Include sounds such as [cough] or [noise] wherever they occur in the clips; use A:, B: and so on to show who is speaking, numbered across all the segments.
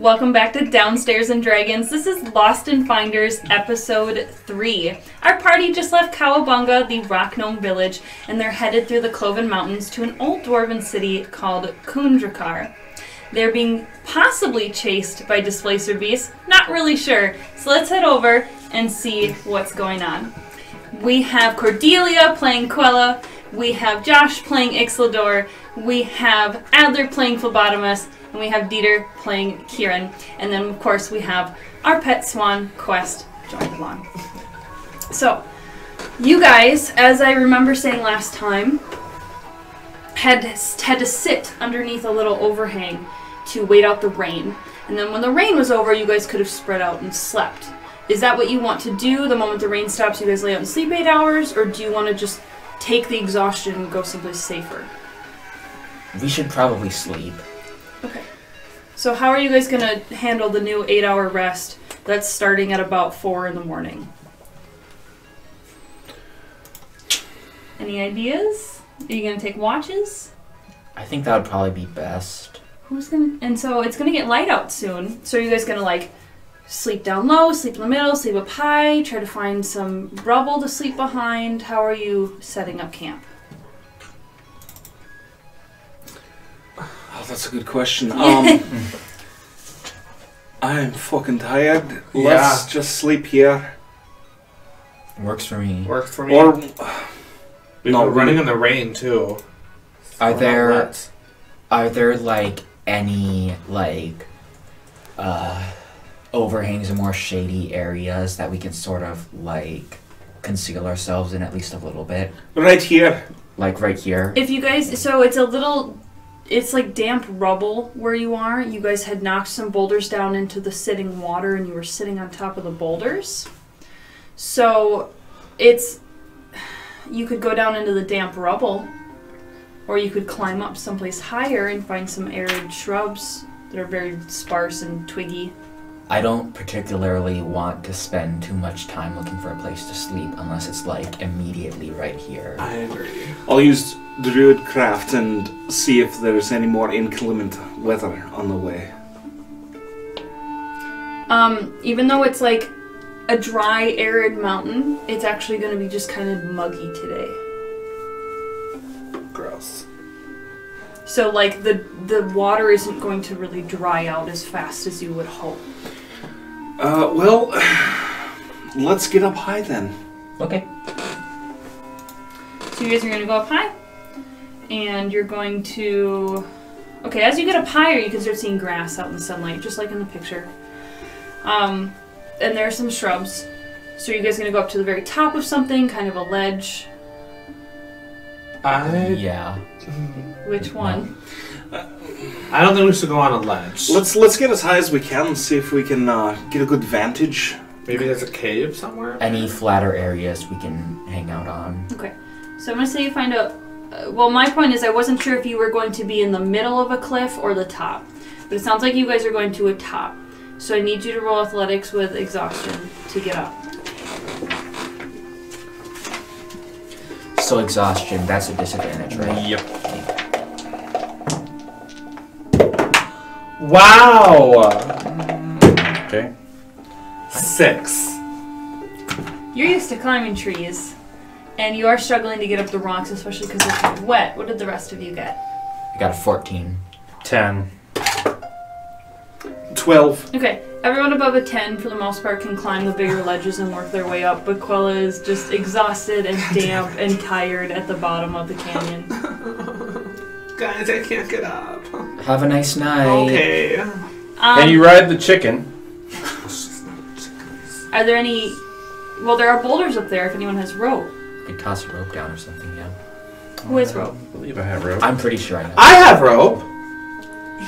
A: Welcome back to Downstairs and Dragons. This is Lost and Finders, episode 3. Our party just left Cowabunga, the rock gnome village, and they're headed through the Cloven Mountains to an old dwarven city called Kundrakar. They're being possibly chased by displacer beasts, not really sure. So let's head over and see what's going on. We have Cordelia playing Quella, we have Josh playing Ixlador, we have Adler playing Phlebotomus, and we have Dieter playing Kieran. And then, of course, we have our pet swan, Quest, joined along. So, you guys, as I remember saying last time, had, had to sit underneath a little overhang to wait out the rain. And then when the rain was over, you guys could have spread out and slept. Is that what you want to do? The moment the rain stops, you guys lay out and sleep eight hours? Or do you want to just take the exhaustion and go someplace safer?
B: We should probably sleep.
A: Okay. So how are you guys gonna handle the new eight-hour rest that's starting at about four in the morning? Any ideas? Are you gonna take watches?
B: I think that would probably be best.
A: Who's gonna? And so it's gonna get light out soon. So are you guys gonna like sleep down low, sleep in the middle, sleep up high, try to find some rubble to sleep behind? How are you setting up camp?
C: Oh, that's a good question. Um, [laughs] I'm fucking tired. Let's just sleep here.
B: Works for me.
D: Works for me.
C: Or
D: we
C: no,
D: were running
C: we-
D: in the rain too.
B: Are there
D: wet.
B: are there like any like uh overhangs or more shady areas that we can sort of like conceal ourselves in at least a little bit?
C: right here.
B: Like right here.
A: If you guys, so it's a little, it's like damp rubble where you are. You guys had knocked some boulders down into the sitting water and you were sitting on top of the boulders. So it's, you could go down into the damp rubble or you could climb up someplace higher and find some arid shrubs that are very sparse and twiggy.
B: I don't particularly want to spend too much time looking for a place to sleep unless it's like immediately right here.
D: I agree.
C: I'll use Druid Craft and see if there's any more inclement weather on the way.
A: Um, even though it's like a dry, arid mountain, it's actually going to be just kind of muggy today.
D: Gross.
A: So like the the water isn't going to really dry out as fast as you would hope.
C: Uh, well, [sighs] let's get up high then.
B: Okay.
A: So you guys are going to go up high, and you're going to. Okay, as you get up higher, you can start seeing grass out in the sunlight, just like in the picture. Um, and there are some shrubs. So you guys going to go up to the very top of something, kind of a ledge.
D: I
B: Yeah.
A: Which one?
D: I don't think we should go on a ledge.
C: Let's let's get as high as we can and see if we can uh, get a good vantage.
D: Maybe there's a cave somewhere.
B: Any flatter areas we can hang out on.
A: Okay, so I'm gonna say you find a. Uh, well, my point is, I wasn't sure if you were going to be in the middle of a cliff or the top, but it sounds like you guys are going to a top. So I need you to roll athletics with exhaustion to get up.
B: So exhaustion, that's a disadvantage, right?
D: Yep. Wow.
E: Okay.
D: Six.
A: You're used to climbing trees, and you are struggling to get up the rocks, especially because it's wet. What did the rest of you get?
B: I got a 14.
E: Ten.
C: Twelve.
A: Okay, everyone above a 10 for the most part can climb the bigger ledges and work their way up, but Quella is just exhausted and [laughs] damp and tired at the bottom of the canyon.
D: Guys, I can't get up.
B: Have a nice night.
D: Okay.
A: Um,
E: Can you ride the chicken?
A: Are there any? Well, there are boulders up there. If anyone has rope,
B: You could toss a rope down or something, yeah.
A: who has rope?
E: I believe I have rope.
B: I'm pretty sure I know.
D: I have rope.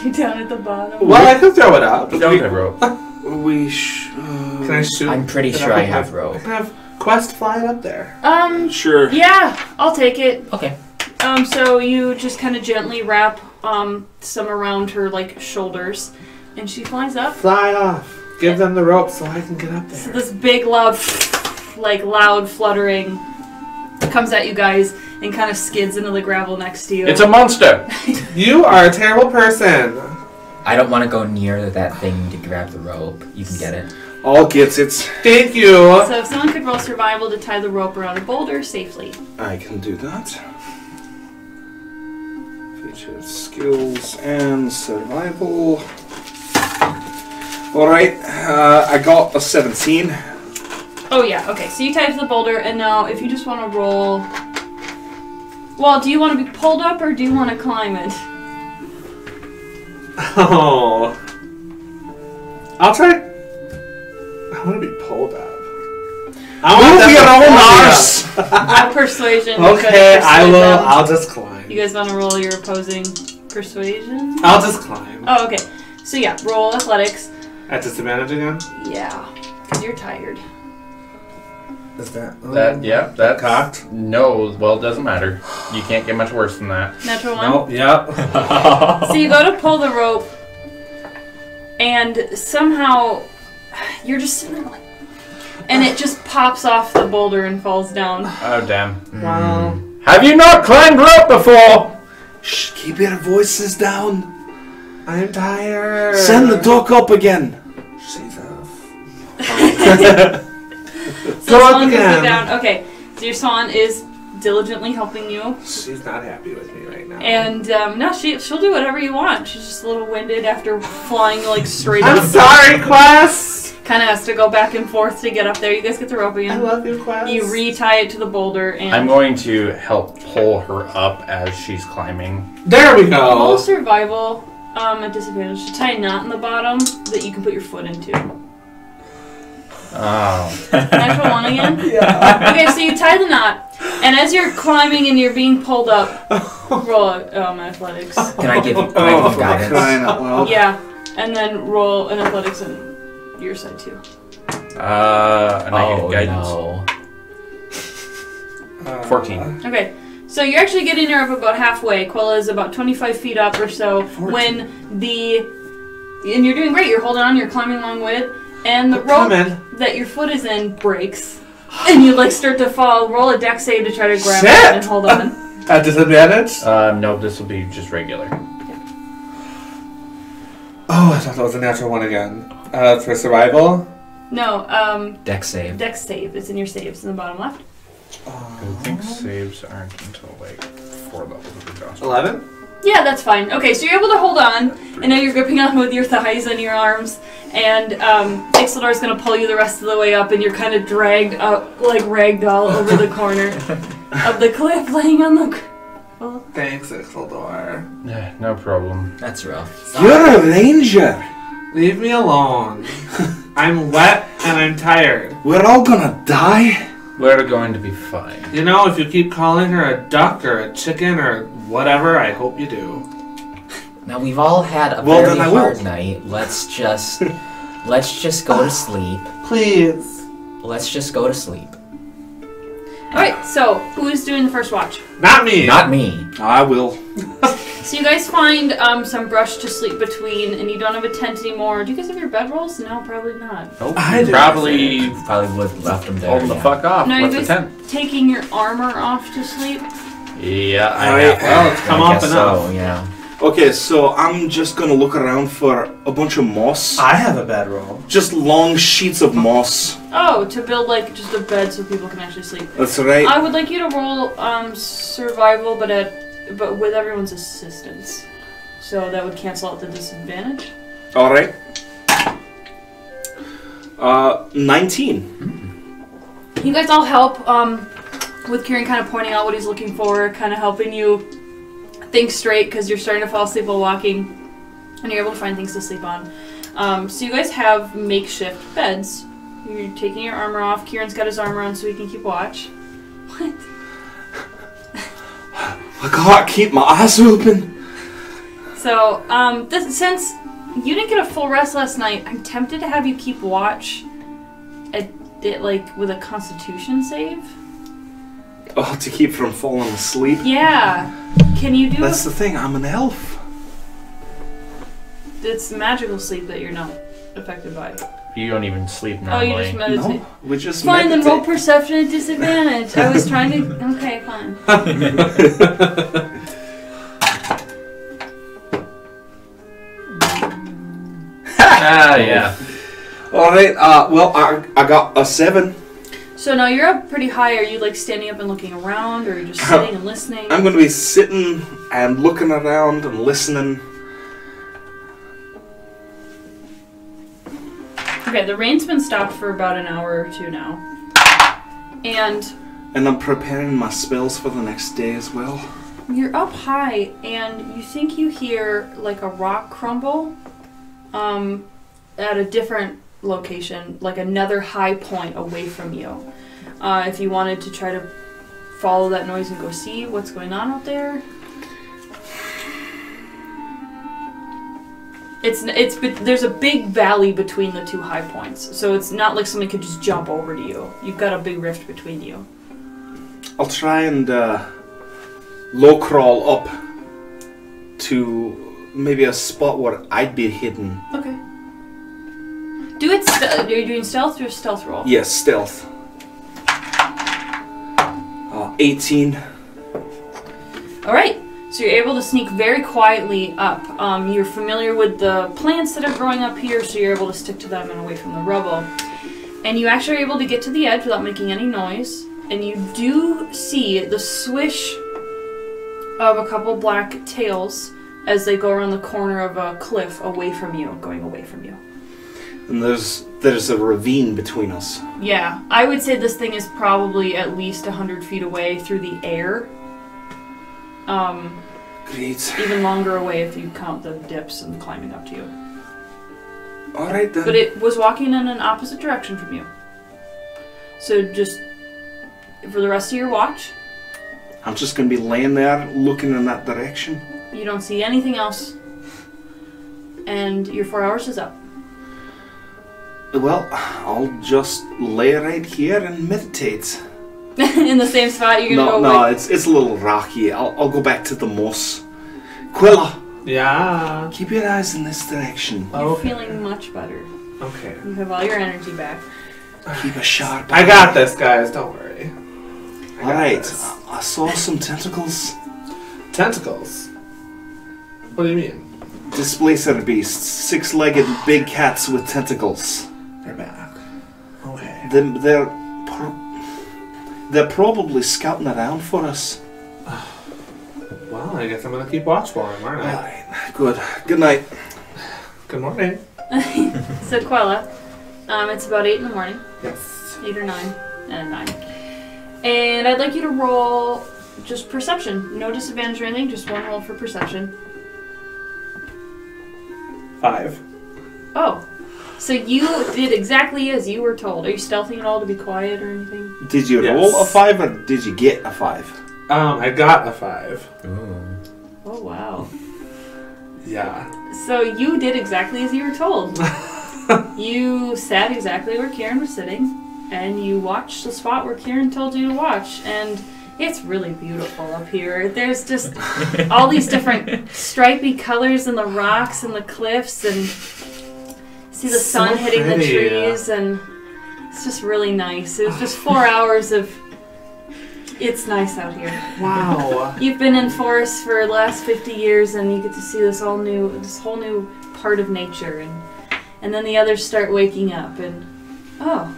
A: You [laughs] down at the bottom.
D: Well, I can throw it up.
E: I don't have rope. [laughs]
C: We sh- uh,
D: Can I shoot?
B: I'm pretty sure I
D: put
B: have
D: my-
B: rope.
D: I have Quest fly it up there.
A: Um.
C: Sure.
A: Yeah, I'll take it.
B: Okay.
A: Um. So you just kind of gently wrap um some around her like shoulders, and she flies up.
D: Fly off. Give them the rope so I can get up
A: So
D: there.
A: this big loud, like loud fluttering, comes at you guys and kind of skids into the gravel next to you.
E: It's a monster. [laughs]
D: You are a terrible person.
B: I don't want to go near that thing to grab the rope. You can get it.
C: I'll get it.
D: Thank you.
A: So if someone could roll survival to tie the rope around a boulder safely.
C: I can do that. Feature skills and survival. Alright, uh, I got a 17.
A: Oh yeah, okay. So you tie to the boulder, and now if you just want to roll. Well, do you want to be pulled up or do you want to climb it? [laughs]
D: Oh. I'll try. I want to be pulled up. I want
C: Move
D: them
C: your
D: to
C: own
D: pull me up. [laughs]
A: persuasion.
D: Okay,
A: because
D: I will. I'll just climb.
A: You guys want to roll your opposing persuasion?
D: I'll just climb.
A: Oh, okay. So yeah, roll athletics.
D: At disadvantage again?
A: Yeah, because you're tired.
D: Is that.
E: That yeah, that
D: Cocked?
E: No, well, it doesn't matter. You can't get much worse than that.
A: Natural one.
D: Nope, yep. [laughs]
A: So you go to pull the rope, and somehow you're just sitting there like, and it just pops off the boulder and falls down.
E: Oh damn!
D: Well, mm.
E: Have you not climbed rope before?
C: Shh, keep your voices down.
D: I'm tired.
C: Send the dog up again. [laughs]
A: So
D: Go up
A: swan goes
D: again.
A: down. Okay, so your swan is diligently helping you,
D: She's not happy with me right now.
A: and um, no, she she'll do whatever you want. She's just a little winded after flying like straight up.
D: I'm
A: up.
D: sorry, Quest.
A: Kind of has to go back and forth to get up there. You guys get the rope
D: I love you, Quest.
A: You retie it to the boulder and
E: I'm going to help pull her up as she's climbing.
D: There we
A: roll
D: go.
A: survival um, at disadvantage to tie a knot in the bottom that you can put your foot into.
E: Oh,
A: Natural one again. [laughs]
D: Yeah.
A: Okay, so you tie the knot, and as you're climbing and you're being pulled up, roll um, athletics.
B: Can I give you, can I give you guidance?
C: Crying out loud.
A: Yeah, and then roll an athletics on your side too.
E: uh, and I
B: Oh
E: get guidance.
B: no.
E: 14.
A: Okay, so you're actually getting her up about halfway. Quella is about 25 feet up or so when the. And you're doing great. You're holding on. You're climbing along with it, and the rope
D: Coming.
A: that your foot is in breaks, and you like start to fall. Roll a dex save to try to grab it and hold on. [laughs]
D: At disadvantage?
E: Uh, no, this will be just regular.
D: Oh, I thought that was a natural one again. Uh, for survival?
A: No, um,
B: Dex save.
A: dex save. It's in your saves in the bottom left.
E: I think saves aren't until like four levels of exhaustion.
D: 11?
A: Yeah, that's fine. Okay, so you're able to hold on, and now you're gripping on with your thighs and your arms, and um, Ixeldor's gonna pull you the rest of the way up, and you're kind of dragged up like ragdoll over the corner [laughs] of the cliff, laying on the. gr- Well,
D: Thanks, Ixeldor.
E: Eh, no problem.
B: That's rough.
C: You're a ranger.
D: Leave me alone. [laughs] I'm wet and I'm tired.
C: We're all gonna die.
E: We're going to be fine.
D: You know, if you keep calling her a duck or a chicken or whatever, I hope you do.
B: Now we've all had a
C: Well,
B: very
C: then I will.
B: hard night. Let's just [laughs] let's just go to sleep.
D: Please.
B: Let's just go to sleep.
A: all right. So who's doing the first watch?
D: Not me.
B: Not me.
C: I will. [laughs]
A: So you guys find um, some brush to sleep between, and you don't have a tent anymore. Do you guys have your bedrolls? No, probably not.
E: Nope.
D: I
E: probably
B: Probably would have left them there.
E: hold the
B: yeah.
E: fuck off.
A: No, you
E: What's the
A: guys
E: tent?
A: taking your armor off to sleep.
E: Yeah, I
C: Alright,
E: have.
D: Well, it's come
B: I
D: off
B: guess
D: enough.
B: So, yeah.
C: Okay, so I'm just gonna look around for a bunch of moss.
D: I have a bedroll.
C: Just long sheets of moss.
A: Oh, to build like just a bed so people can actually sleep.
C: That's right.
A: I would like you to roll um, survival, but at but with everyone's assistance. So that would cancel out the disadvantage.
C: Alright. Uh, 19.
A: You guys all help um, with Kieran kind of pointing out what he's looking for, kind of helping you think straight because you're starting to fall asleep while walking, and you're able to find things to sleep on. Um, so you guys have makeshift beds. You're taking your armor off. Kieran's got his armor on so he can keep watch. What? [laughs]
C: I can't keep my eyes open.
A: So, um, this, since you didn't get a full rest last night, I'm tempted to have you keep watch at it like with a Constitution save.
C: Oh, to keep from falling asleep.
A: Yeah, can you do?
C: That's the thing, I'm an elf.
A: It's magical sleep that you're not affected by.
E: You don't even sleep normally.
A: Oh, you
E: normally.
A: just meditate.
C: No, we just
A: Fine, then roll perception at disadvantage. I was trying to. [laughs] Okay, fine.
F: Ah, yeah.
C: All right. Uh, well, I, I got a seven.
A: So now you're up pretty high. Are you like standing up and looking around, or are you just sitting and listening?
C: I'm going to be sitting and looking around and listening.
A: Okay, the rain's been stopped for about an hour or two now. And
C: And I'm preparing my spells for the next day as well.
A: you're up high and you think you hear like a rock crumble um, at a different location, like another high point away from you. Uh, if you wanted to try to follow that noise and go see what's going on out there. It's it's there's a big valley between the two high points, so it's not like somebody could just jump over to you. You've got a big rift between you.
C: I'll try and uh, low crawl up to maybe a spot where I'd be hidden.
A: Okay. Do it. St- are you doing stealth or stealth roll?
C: Yes, stealth. Uh, 18.
A: All right. So you're able to sneak very quietly up. Um, you're familiar with the plants that are growing up here, so you're able to stick to them and away from the rubble. And you actually are able to get to the edge without making any noise. And you do see the swish of a couple black tails as they go around the corner of a cliff away from you, going away from you.
C: And there's there's a ravine between us.
A: Yeah, I would say this thing is probably at least 100 feet away through the air. Um,
C: Great.
A: even longer away if you count the dips and climbing up to you.
C: All right then.
A: But it was walking in an opposite direction from you. So just for the rest of your watch,
C: I'm just gonna be laying there looking in that direction.
A: you don't see anything else. And your four hours is up.
C: Well, I'll just lay right here and meditate. [laughs]
A: in the same spot, you're gonna
C: No,
A: go
C: no,
A: like,
C: it's it's a little rocky. I'll I'll go back to the moss. Quilla,
D: Yeah.
C: keep your eyes in this direction.
A: you're oh,
D: Okay.
A: feeling much better.
D: Okay.
A: You have all your energy back.
C: Keep a sharp.
D: I got this, guys. Don't worry. I
C: All right.
D: this.
C: I saw some tentacles.
D: Tentacles. What do you mean?
C: Displacer beasts, six-legged big cats with tentacles.
D: They're back. Okay.
C: Them, they're pro- they're probably scouting around for us. [sighs]
D: Well, I guess I'm gonna keep watch for them, aren't I?
C: right. Good. Good night.
D: Good morning. [laughs]
A: So Quella, um, it's about eight in the morning,
D: Yes.
A: eight or nine, and nine. And I'd like you to roll just perception. No disadvantage or anything, just one roll for perception.
D: Five.
A: Oh, so you did exactly as you were told. Are you stealthing at all to be quiet or anything?
C: Did you
D: Yes.
C: roll a five or did you get a five?
D: Um, I got a five.
F: Ooh.
A: Oh wow.
D: Yeah.
A: So you did exactly as you were told. [laughs] you sat exactly where Kieran was sitting, and you watched the spot where Kieran told you to watch, and it's really beautiful up here. There's just [laughs] all these different stripy colors in the rocks and the cliffs, and see the
D: So
A: sun hitting the
D: pretty.
A: trees, and it's just really nice. It was just four [sighs] hours of. It's nice out here.
D: Wow.
A: You've been in forests for the last 50 years and you get to see this all new this whole new part of nature and and then the others start waking up and oh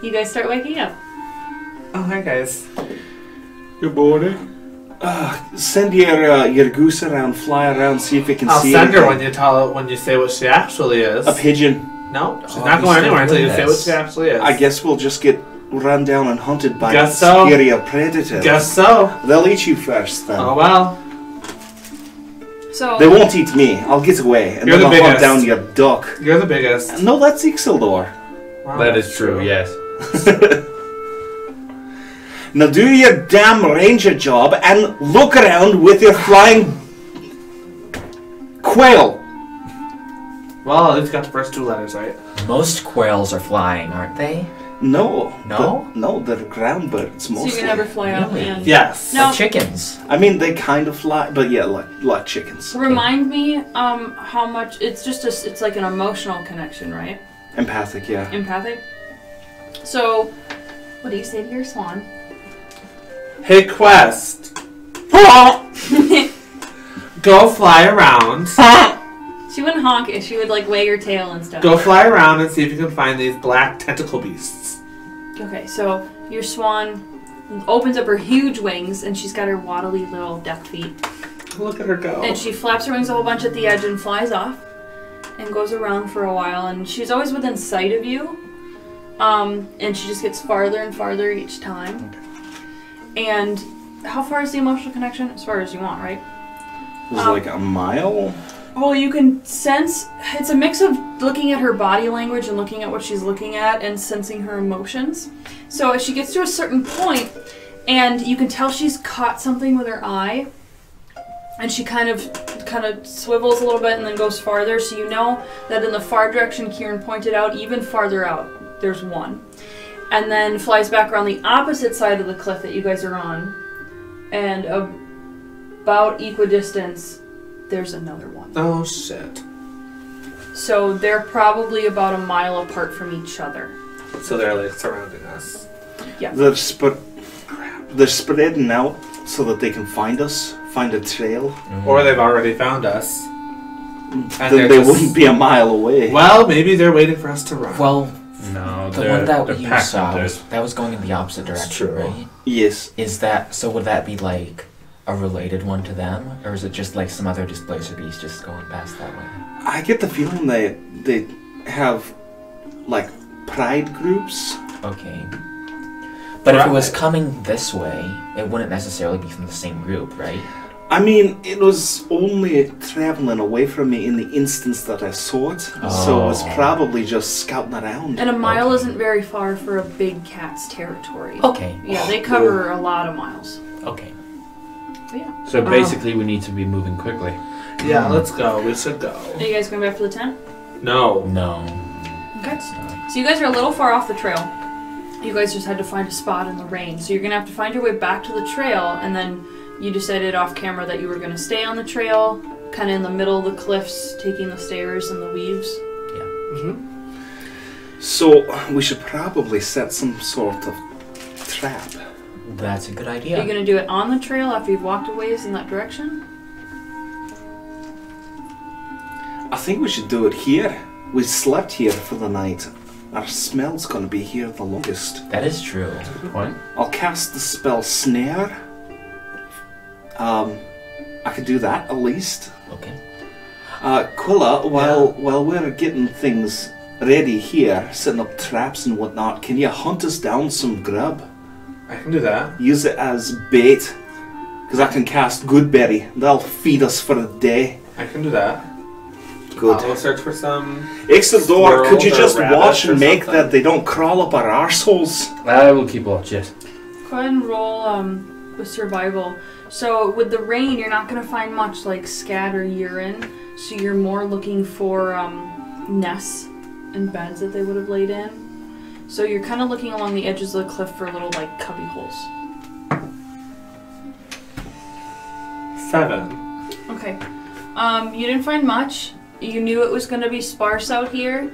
A: you guys start waking up
D: oh, hi guys.
E: Good morning.
C: Uh, send your uh, your goose around, fly around, see if it can
D: I'll
C: see
D: send her when you tell when you say what she actually is.
C: a pigeon.
D: No, she's
F: Oh,
D: not going anywhere until you say what she actually is.
C: I guess we'll just get run down and hunted by
D: Guess so.
C: superior predators.
D: Guess so.
C: They'll eat you first, then.
D: Oh well.
A: so
C: They won't eat me. I'll get away, and
D: You're
C: then
D: the
C: I'll hunt down your duck.
D: You're the biggest.
C: No, that's Ixildor.
D: Wow,
F: That is
D: that's
F: true, yes. [laughs]
C: Now do your damn ranger job and look around with your flying quail.
D: Well, it's got the first two letters right.
B: Most quails are flying, aren't they?
C: No.
B: No?
C: the- no, they're ground birds mostly.
A: so
C: mostly.
A: you can never fly up
B: Really?
A: and
D: Yes.
A: No.
B: Like chickens.
C: I mean, they kind of fly, but yeah, like like chickens.
A: remind me um how much it's just a, it's like an emotional connection right
C: Empathic, yeah.
A: empathic so what do you say to your swan
D: Hey, Quest. [laughs] Go fly around.
A: she [laughs] She wouldn't honk it. She would like wag her tail and stuff.
D: Go fly around and see if you can find these black tentacle beasts.
A: Okay, so your swan opens up her huge wings and she's got her waddly little duck feet.
D: Look at her go.
A: And she flaps her wings a whole bunch at the edge and flies off and goes around for a while. And she's always within sight of you. Um, and she just gets farther and farther each time. And how far is the emotional connection? As far as you want, right?
C: It was
A: Um,
C: like a mile.
A: Well, you can sense it's a mix of looking at her body language and looking at what she's looking at and sensing her emotions. So as she gets to a certain point, and you can tell she's caught something with her eye, and she kind of kind of swivels a little bit and then goes farther. So you know that in the far direction Kieran pointed out, even farther out, there's one, and then flies back around the opposite side of the cliff that you guys are on, and about equidistance, there's another one.
D: oh shit.
A: So they're probably about a mile apart from each other.
D: So they're like surrounding us. Yeah.
C: They're sp- they're spreading out so that they can find us, find a trail.
D: Or they've already found us. Mm. And
C: then
D: they're
C: they
D: just-
C: wouldn't be a mile away.
D: Well, maybe they're waiting for us to run.
B: Well,
E: No,
B: the one that you saw
E: hunters.
B: was, that was going in the opposite direction,
D: true.
B: right?
C: Yes.
B: Is that so? Would that be like a related one to them, or is it just like some other displacer beast just going past that way?
C: I get the feeling that they have like pride groups.
B: Okay. But if it was coming this way, it wouldn't necessarily be from the same group, right?
C: I mean, it was only traveling away from me in the instance that I saw it, so it was
B: Oh.
C: probably just scouting around.
A: And a mile
B: Okay.
A: isn't very far for a big cat's territory.
B: Okay.
A: Yeah, they cover a lot of miles.
B: Okay.
A: But yeah.
E: So basically, we need to be moving quickly.
D: yeah, hmm. let's go. We should go.
A: Are you guys going back to the tent?
D: No.
B: No.
A: Okay. So you guys are a little far off the trail. You guys just had to find a spot in the rain. So you're gonna have to find your way back to the trail, and then you decided off camera that you were gonna stay on the trail, kind of in the middle of the cliffs, taking the stairs and the weaves.
D: hmm
C: So we should probably set some sort of trap.
B: That's a good idea.
A: Are you gonna do it on the trail after you've walked a ways in that direction?
C: I think we should do it here. We slept here for the night. Our smell's gonna be here the longest.
B: That is true.
E: Good point.
C: I'll cast the spell Snare. Um, I could do that at least.
B: Okay.
C: Uh, Quilla, while while we're getting things ready here, setting up traps and whatnot, can you hunt us down some grub?
D: I can do that.
C: Use it as bait, because I can cast Goodberry. That'll feed us for a day.
D: I can do that.
C: Good.
D: I'll search for some.
C: Ixodor, could you just watch and make
D: something.
C: that they don't crawl up our arseholes?
E: I will keep watch. Yes.
A: Go ahead and roll um, with survival. So with the rain, you're not gonna find much like scat or urine. So you're more looking for um, nests and beds that they would have laid in. So you're kind of looking along the edges of the cliff for little like cubby holes.
D: Seven.
A: Okay. Um, you didn't find much. You knew it was going to be sparse out here.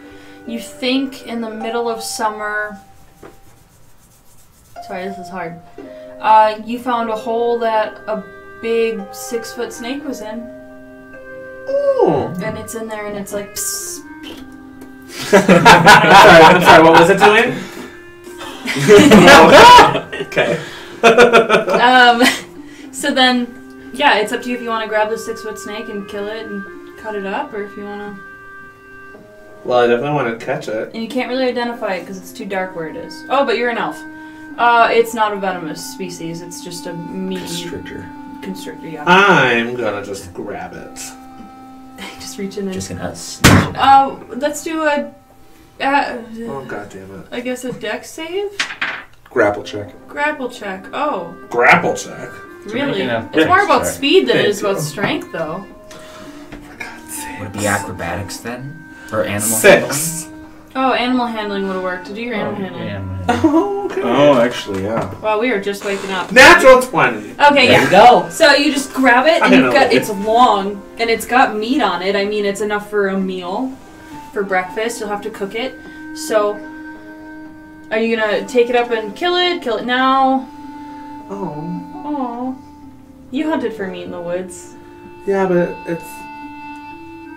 A: You think in the middle of summer. Sorry, this is hard. Uh, you found a hole that a big six foot snake was in,
D: Ooh.
A: and it's in there, and it's like. Psst.
D: I'm sorry. I'm sorry. What was it doing? [laughs] okay.
A: um, so then, yeah, it's up to you if you want to grab the six foot snake and kill it and cut it up, or if you want to.
D: Well, I definitely want to catch it.
A: And you can't really identify it because it's too dark where it is. Oh, but you're an elf. Uh, it's not a venomous species. It's just a meaty
C: Constrictor.
A: constrictor. Yeah.
D: I'm gonna just grab it. [laughs]
A: just reach in and.
B: Just gonna snatch it out.
A: Uh, let's do a. Uh,
D: Oh god damn it!
A: I guess a dex save,
C: Grapple check.
A: grapple check. Oh,
D: Grapple check.
A: really?
E: making a
A: It's more
E: dex
A: about
E: check.
A: speed than it
D: Thank
A: is about
D: you.
A: strength, though.
D: For God's sake.
B: Would it be acrobatics then? Or animal
D: Six.
A: Oh, animal handling would have worked. To do your animal handling.
E: Yeah, man.
D: Oh, okay.
C: Oh, actually, yeah.
A: Well, we are just waking up.
D: Natural twenty.
A: Okay.
B: There
A: yeah.
B: you go.
A: So you just grab it,
D: I
A: and you've
D: know.
A: got it's long and it's got meat on it. I mean, it's enough for a meal, for breakfast. You'll have to cook it. So, are you gonna take it up and kill it? Kill it now?
D: Oh.
A: Oh, you hunted for meat in the woods.
D: Yeah, but it's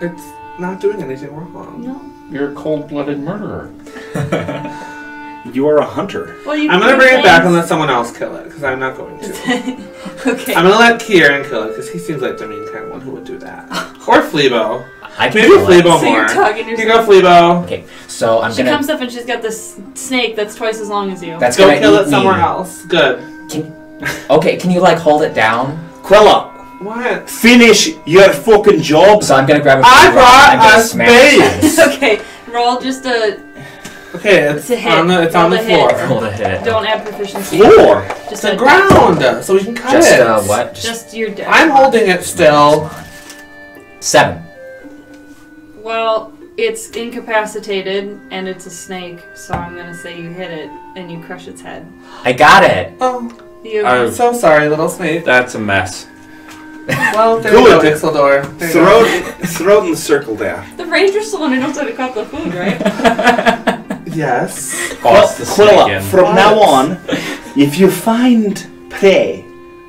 D: it's not doing anything wrong.
A: No.
E: You're a cold-blooded murderer. [laughs]
C: You are a hunter.
A: Well, you
D: I'm gonna bring it back and let someone else kill it because I'm not going to. [laughs]
A: okay.
D: I'm gonna let Kieran kill it because he seems like the main kind of one who would do that. [laughs] Or Fleebo.
B: I can
D: Maybe
B: kill it.
D: Fleebo
A: So
D: more.
A: you're talking
D: Here you go, Fleebo.
B: Okay, so I'm
A: She
B: gonna.
A: comes up and she's got this snake that's twice as long as you.
B: That's
D: Go
B: gonna
D: kill
B: eat
D: it somewhere
B: me.
D: else. Good.
B: Okay, can you like hold it down?
C: Quilla,
D: What?
C: finish your fucking job.
B: So I'm gonna grab a
D: I
B: big rock and I'm
D: brought
B: gonna
D: a
B: smash its
D: spade. [laughs]
A: okay. Roll just a.
D: Okay, it's,
A: It's a hit.
D: on the it's
A: Roll
D: on the
A: the hit.
D: floor.
B: Hold a hit.
A: Don't add proficiency.
C: Floor.
A: Just
D: the
A: a
D: ground, so we can cut
B: Just
D: it.
B: uh, what? Just
A: Just your death.
D: I'm holding it still.
B: seven.
A: Well, it's incapacitated and it's a snake, so I'm gonna say you hit it and you crush its head.
B: I got it.
D: Oh,
A: You.
E: I-
D: I'm so sorry, little snake.
E: That's a mess.
D: Well, there you go,
C: Good.
D: Ixeldor.
C: Throw it, throw it in the circle there.
A: the ranger's the one who knows how to cut the food, right? [laughs]
D: Yes.
E: Boss the snake
C: Quilla,
E: in.
C: from
D: What?
C: now on, if you find prey,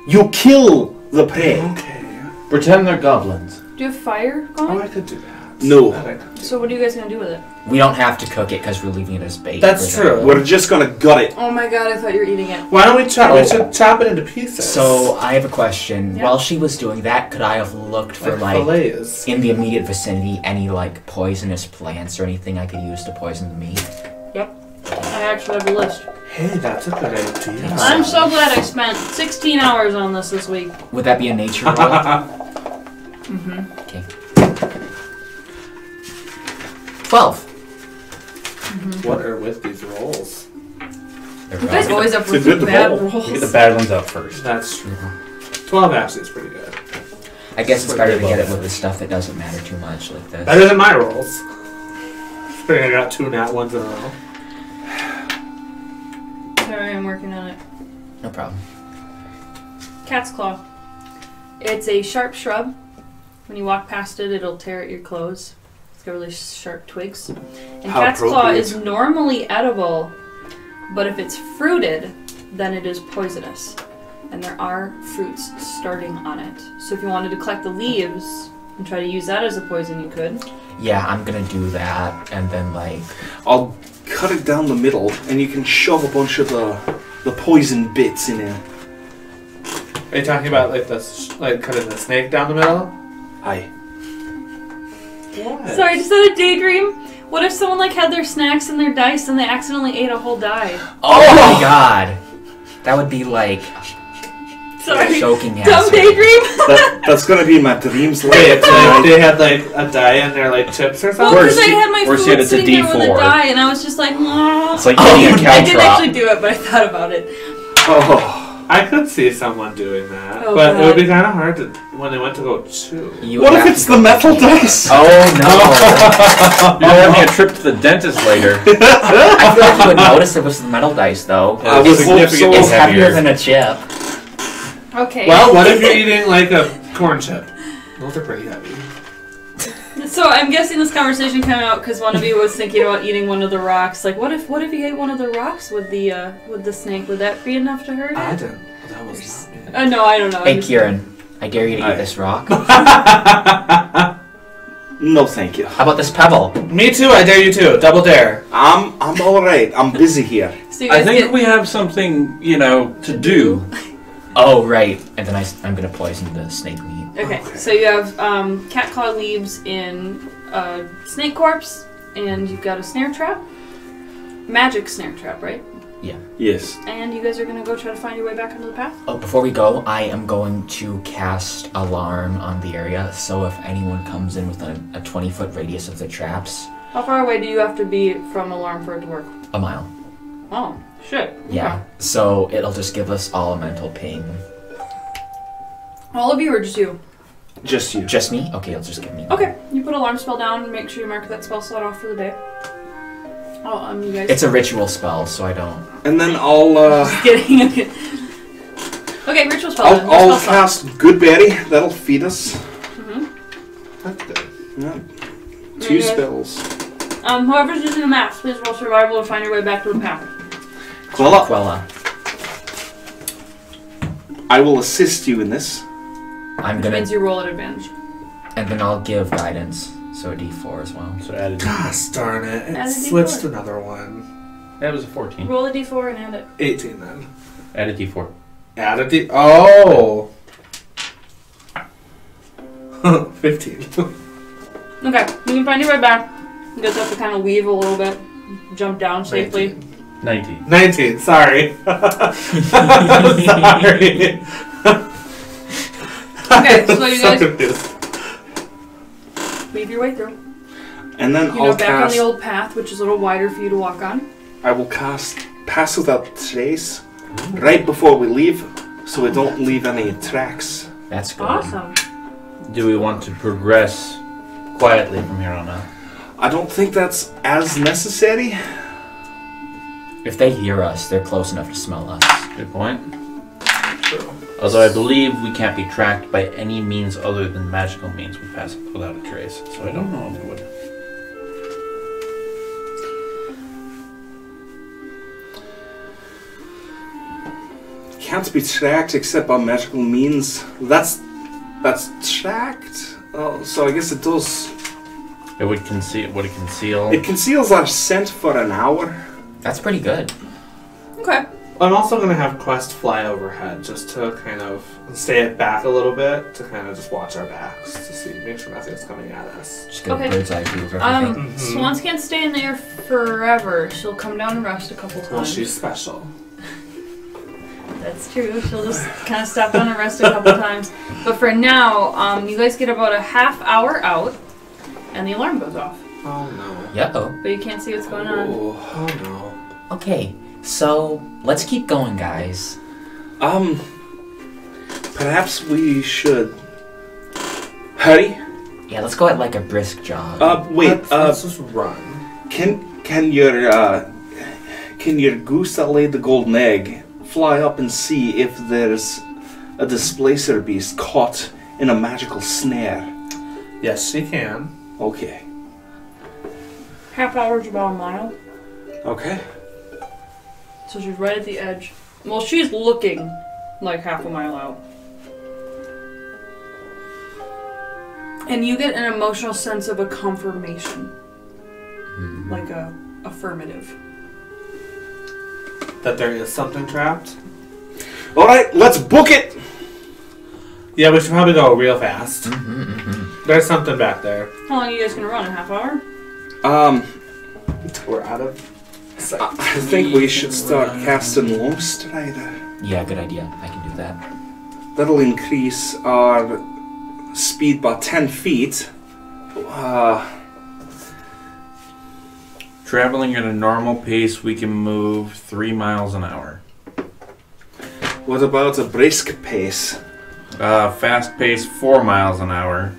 C: you kill the prey.
D: Okay.
E: Pretend they're goblins.
A: Do you have fire
D: Oh. I could do that.
C: No.
D: That I could do.
A: So what are you guys gonna do with it?
B: We don't have to cook it because we're leaving it as bait.
D: That's
B: for the-
D: true.
C: We're just gonna gut it.
A: Oh my god, I thought you were eating it.
D: Why don't we chop?
B: Oh.
D: We chop it into pieces.
B: So I have a question.
A: Yeah.
B: While she was doing that, could I have looked for
D: like,
B: like
D: fillets.
B: in the immediate vicinity any like poisonous plants or anything I could use to poison the meat? Yep.
A: I actually have a list.
D: Hey, that's a good idea.
A: I'm so glad I spent 16 hours on this this week.
B: Would that be a nature roll? [laughs]
A: Mm-hmm.
B: okay. Twelve. Mm-hmm.
D: what are with these rolls?
B: There
A: You guys always have
C: It's a
A: really
C: good
A: bad
C: roll.
A: rolls.
E: Get the bad ones out first.
D: That's true. Mm-hmm. Twelve actually is pretty good.
B: I guess it's
D: Pretty
B: better to get it with the stuff that doesn't matter too much, like this.
D: Better than my rolls. Figuring I got two nat ones in a row.
A: Sorry, I'm working on it.
B: No problem.
A: Cat's claw. It's a sharp shrub. When you walk past it, it'll tear at your clothes. It's got really sharp twigs. And
C: How
A: cat's claw is normally edible, but if it's fruited, then it is poisonous. And there are fruits starting on it. So if you wanted to collect the leaves and try to use that as a poison, you could.
B: Yeah, I'm gonna do that, and then like
C: I'll cut it down the middle, and you can shove a bunch of the the poison bits in it.
D: Are you talking about like the like cutting the snake down the middle?
C: Aye.
D: What?
A: Sorry, just had a daydream. What if someone like had their snacks and their dice and they accidentally ate a whole die?
B: Oh, my oh! god! That would be like
A: Sorry.
B: choking
A: Dumb
B: hazard.
A: daydream. [laughs]
C: That, that's gonna be my dreams
D: Wait,
C: later
D: so like,
C: tonight.
D: they had like a die in their like chips or something?
E: Worse,
A: because I had my food
E: yet,
A: sitting there with a
E: D4.
A: die, and I was just like, "Mwah."
E: It's like
B: Oh,
E: eating a cow [laughs]
A: I didn't actually do it, but I thought about it.
C: Oh,
D: I could see someone doing that,
A: Oh,
D: but it would be kind of hard to when they went to go chew.
B: You
C: what if it's the metal dice?
B: Oh no!
E: You're having a trip to the dentist later. [laughs]
B: I feel like you would [laughs] notice it was the metal dice, though.
C: I would hope
E: significantly
B: It's heavier
E: heavier.
B: than a chip.
A: Okay.
D: Well, what if you're [laughs] eating like a corn chip? Those are pretty heavy.
A: So I'm guessing this conversation came out because one of you was thinking about eating one of the rocks. Like, what if what if you ate one of the rocks with the uh, with the snake? Would that be enough to hurt
D: I
A: it?
D: didn't. That was not
A: Uh, no, I don't know.
B: Hey,
A: I'm
B: Kieran, I dare you to
C: Aye.
B: eat this rock. [laughs]
C: No, thank you.
B: How about this pebble?
D: me too. I dare you too. Double dare.
C: I'm I'm all right. I'm busy here. [laughs]
A: So you
E: I
A: guys
E: think
A: get,
E: we have something, you know, to do.
B: Oh, right. And then I, am gonna poison the snake meat.
A: Okay, so you have um, cat claw leaves in a snake corpse, and you've got a snare trap. Magic snare trap, right? Yeah.
C: Yes.
A: And you guys are gonna go try to find your way back onto the path.
B: Oh, before we go, I am going to cast alarm on the area. So if anyone comes in within a 20 foot radius of the traps,
A: How far away do you have to be from alarm for it to work?
B: a mile.
A: Oh, shit.
B: Yeah. So it'll just give us all a mental ping.
A: All of you or just you?
C: Just you.
B: Just me? Okay, it'll just give me.
A: Okay, you put alarm spell down and make sure you mark that spell slot off for the day. Oh, um, you guys.
B: It's a ritual spell, so I don't.
C: And then I'll uh, [laughs]
A: Just kidding. okay. Okay, ritual spell. then.
C: I'll,
A: Your
C: I'll
A: spell slot.
C: cast Goodberry. That'll feed us.
A: Mhm.
D: That's good.
C: Yeah.
A: Very
C: Two spells.
A: Um, whoever's using the maps, please roll survival to find your way back to the path.
C: Quella,
B: Quella,
C: I will assist you in this.
B: I'm
A: Which
B: gonna,
A: means you roll at advantage.
B: and then I'll give guidance. So a D4 as well.
E: So added.
D: Gosh darn it. It
A: Add a
D: switched
A: D4.
D: to another one.
E: That was a 14.
A: Roll a d4 and add it.
D: 18 then.
E: Add a d4.
D: Add a D. Oh! [laughs] 15. [laughs]
A: Okay, you can find your way back. You just have to kind of weave a little bit, jump down safely.
E: 19.
D: 19, sorry. [laughs] sorry.
A: Okay, [laughs] so you
D: so
A: guys
D: confused.
A: weave your way through.
C: And then
A: You
C: I'll
A: know, back on
C: cast.
A: the old path, which is a little wider for you to walk on.
C: I will cast Pass Without Trace right before we leave, so we don't leave any tracks.
B: That's good.
A: Awesome.
E: Do we want to progress quietly from here on out?
C: I don't think that's as necessary.
B: If they hear us, they're close enough to smell us.
E: Good point.
D: True.
E: Although I believe we can't be tracked by any means other than magical means we pass without a trace. So I don't know if it would.
C: Can't be tracked except by magical means. That's that's tracked. Oh, so I guess it does.
E: It would conceal. Would it conceal?
C: It conceals our scent for an hour.
B: That's pretty good.
A: Okay.
D: I'm also gonna have Quest fly overhead just to kind of stay it back a little bit to kind of just watch our backs to see, make sure nothing's coming at us.
B: Just get
A: Okay.
B: a bird's eye view of everything.
A: Um,
D: Mhm.
A: Swans can't stay in there forever. She'll come down and rest a couple times.
D: Well, she's special. [laughs]
A: That's true. She'll just kind of stop down and rest a couple times. But for now, um, you guys get about a half hour out, and the alarm goes off.
D: Oh no.
B: yeah. Oh.
A: But you can't see what's going on.
D: Oh, oh no.
B: Okay. So let's keep going, guys.
C: Um, perhaps we should hurry.
B: Yeah, let's go at like a brisk jog.
C: Uh, wait.
D: Let's,
C: Uh,
D: let's just run.
C: can can your uh, can your goose that laid the golden egg fly up and see if there's a displacer beast caught in a magical snare?
D: Yes, she can.
C: Okay.
A: Half hour's about a mile,
C: Okay.
A: So she's right at the edge. Well, she's looking like half a mile out. And you get an emotional sense of a confirmation,
B: Hmm.
A: like a affirmative.
D: That there is something trapped.
C: All right. Let's book it.
D: Yeah, we should probably go real fast.
B: Mm-hmm, mm-hmm.
D: There's something back there.
A: How long are you guys gonna run? A half hour?
C: Um,
D: We're out of sight.
C: I I think we should start casting Longstrider.
B: Yeah, good idea. I can do that.
C: That'll increase our speed by 10 feet. Uh,
E: Traveling at a normal pace, we can move three miles an hour.
C: what about a brisk pace?
E: Uh, fast pace, four miles an hour,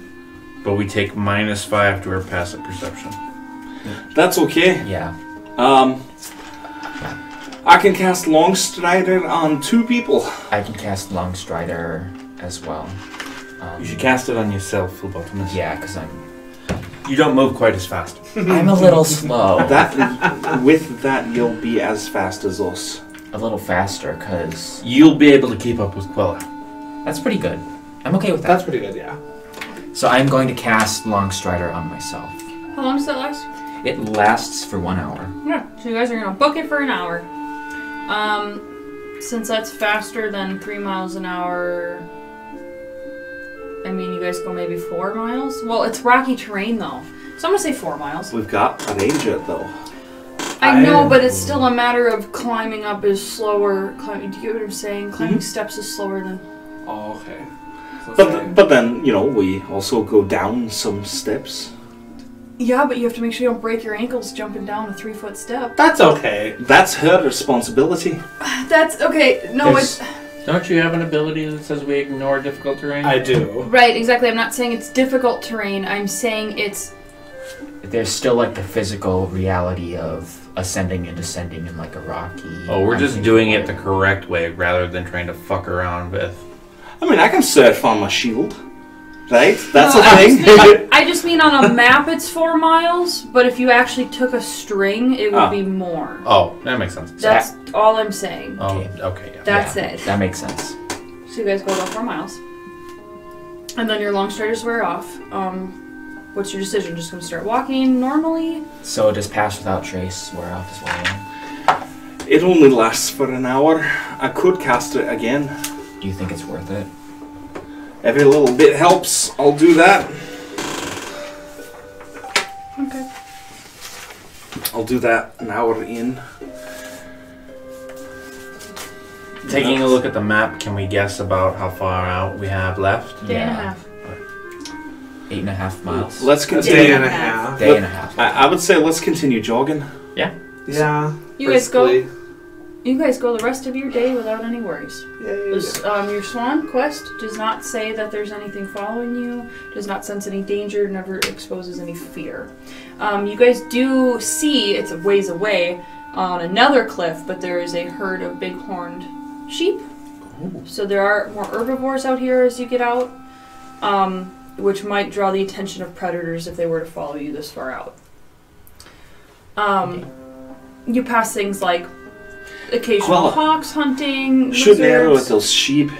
E: but we take minus five to our passive perception.
C: That's okay.
B: Yeah.
C: Um, I can cast Longstrider on two people.
B: I can cast Long Strider as well. Um,
E: You should cast it on yourself, Phlebotomus.
B: Yeah, because I'm
E: You don't move quite as fast. [laughs]
B: I'm a little slow.
C: That with that, you'll be as fast as us.
B: a little faster, because
E: You'll be able to keep up with Quella.
B: that's pretty good. I'm okay with that.
D: That's pretty good, yeah.
B: So I'm going to cast Long Strider on myself.
A: How long does that last?
B: It lasts for one hour.
A: Yeah. So you guys are gonna book it for an hour. Um, since that's faster than three miles an hour. I mean, you guys go maybe four miles. Well, it's rocky terrain though, so I'm gonna say four miles.
C: We've got a ranger though.
A: I
D: I-
A: know, but it's still a matter of climbing up is slower. Climbing, do you get what I'm saying? Climbing steps is slower than.
D: Oh, okay. So
C: But
D: say-
C: but then you know we also go down some steps.
A: Yeah, but you have to make sure you don't break your ankles jumping down a three foot step.
D: that's okay.
C: That's her responsibility. [sighs]
A: That's okay. No, it's
E: Don't you have an ability that says we ignore difficult terrain?
D: I do.
A: right. Exactly. I'm not saying it's difficult terrain. I'm saying it's
B: There's still like the physical reality of ascending and descending in like a rocky.
E: oh, we're just doing it the correct way rather than trying to fuck around with.
C: I mean, I can surf on my shield, right? That's
A: No,
C: a
A: I just
C: thing.
A: mean- [laughs] I just mean on a map it's four miles, but if you actually took a string, it would
C: Ah.
A: be more.
E: Oh, that makes sense.
A: That's all I'm saying.
E: Oh,
B: Okay.
E: okay, yeah.
A: That's
B: Yeah,
A: it.
B: That makes sense.
A: So you guys go about four miles, and then your long striders wear off. Um, what's your decision? Just gonna start walking normally?
B: So does pass without trace wear off as well?
C: It only lasts for an hour. I could cast it again.
B: Do you think it's worth it?
C: Every little bit helps. I'll do that.
A: Okay.
C: I'll do that an hour in.
E: Taking a look at the map, can we guess about how far out we have left?
A: Day and a
B: Yeah.
A: half.
B: Eight and a half miles.
C: Let's
D: A
C: continue.
D: day and a half.
B: Day and a half.
C: I, I would say let's continue jogging.
D: Yeah. Yeah.
A: You guys go. You guys go the rest of your day without any worries. This, um, your swan quest does not say that there's anything following you, does not sense any danger, never exposes any fear. Um, you guys do see, it's a ways away, on another cliff, but there is a herd of bighorned sheep. So there are more herbivores out here as you get out, um, which might draw the attention of predators if they were to follow you this far out. Um, you pass things like occasional
C: Well,
A: hawks hunting,
C: Shoot an arrow at
A: lizards.
C: those sheep.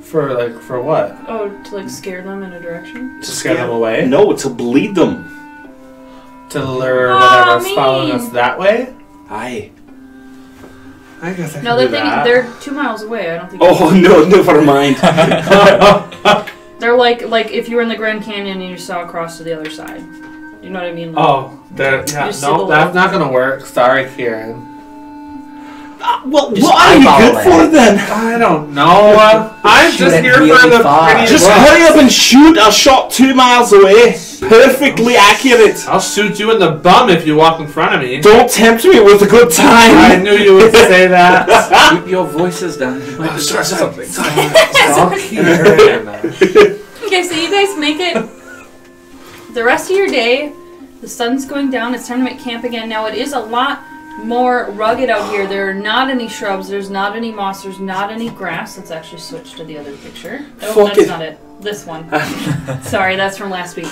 D: For like for what?
A: Oh, to like scare them in a direction.
D: To scare them away?
C: No, to bleed them.
D: To lure
A: Aw,
D: whatever's following
A: mean.
D: us that way?
C: Aye.
D: I guess I
A: No,
D: can
A: they're
D: do
A: thinking
D: that.
A: they're two miles away. I don't think.
C: Oh [laughs] no, never mind. [laughs]
A: They're like like if you were in the Grand Canyon and you saw across to the other side. You know what I mean? Like,
D: Oh, they're, yeah,
A: You see the
D: no, that's not gonna work. Sorry, Kieran.
C: Well,
B: Just
C: what are you good
B: it.
C: for then?
D: I don't know. Uh, I'm just
B: it
D: here for
B: really
D: the
B: far.
D: pretty
C: Just
D: looks.
C: hurry up and shoot a shot two miles away. Perfectly accurate.
D: I'll shoot you in the bum if you walk in front of me.
C: Don't tempt me with a good time.
D: I knew you would say [laughs] that.
E: Keep your voices down. You might destroy something.
D: Stop Kieran.
A: Okay, so you guys make it the rest of your day. The sun's going down. It's time to make camp again. Now it is a lot more rugged out here. There are not any shrubs. There's not any moss. There's not any grass. Let's actually switch to the other picture. Oh,
C: Fuck
A: that's
C: it.
A: not it. This one. [laughs] Sorry, that's from last week.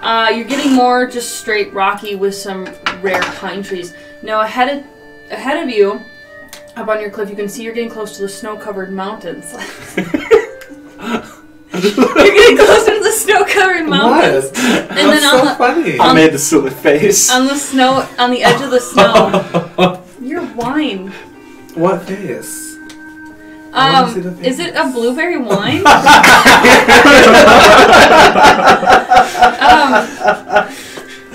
A: Uh, you're getting more just straight rocky with some rare pine trees. Now ahead of ahead of you, up on your cliff, you can see you're getting close to the snow-covered mountains. [laughs] you're getting closer to the snow-covered mountains.
D: What?
A: And
D: That's
A: then
D: so
A: on the,
D: funny.
C: I made the silly face.
A: on the snow, on the edge of the snow, [laughs] your wine.
D: what face? I wanna see
A: Um,
D: the
A: is it a blueberry [laughs] wine? [laughs] um,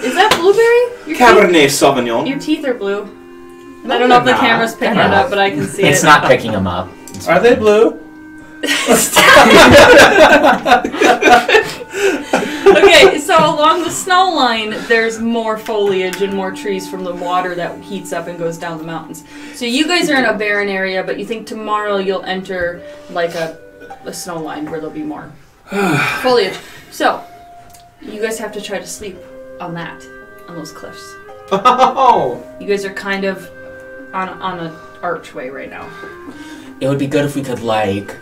A: is that blueberry? Your
C: Cabernet
A: Teeth,
C: Sauvignon.
A: your teeth are blue. And I don't know if the
D: not.
A: camera's picking
B: They're
A: it up, but I can see
B: It's
A: it.
B: not picking them up. It's
D: Are they blue? [laughs]
A: okay, so along the snow line, there's more foliage and more trees from the water that heats up and goes down the mountains. So you guys are in a barren area, but you think tomorrow you'll enter like a, a snow line where there'll be more [sighs] foliage. So you guys have to try to sleep on that, on those cliffs.
D: Oh.
A: You guys are kind of on on an archway right now.
B: It would be good if we could like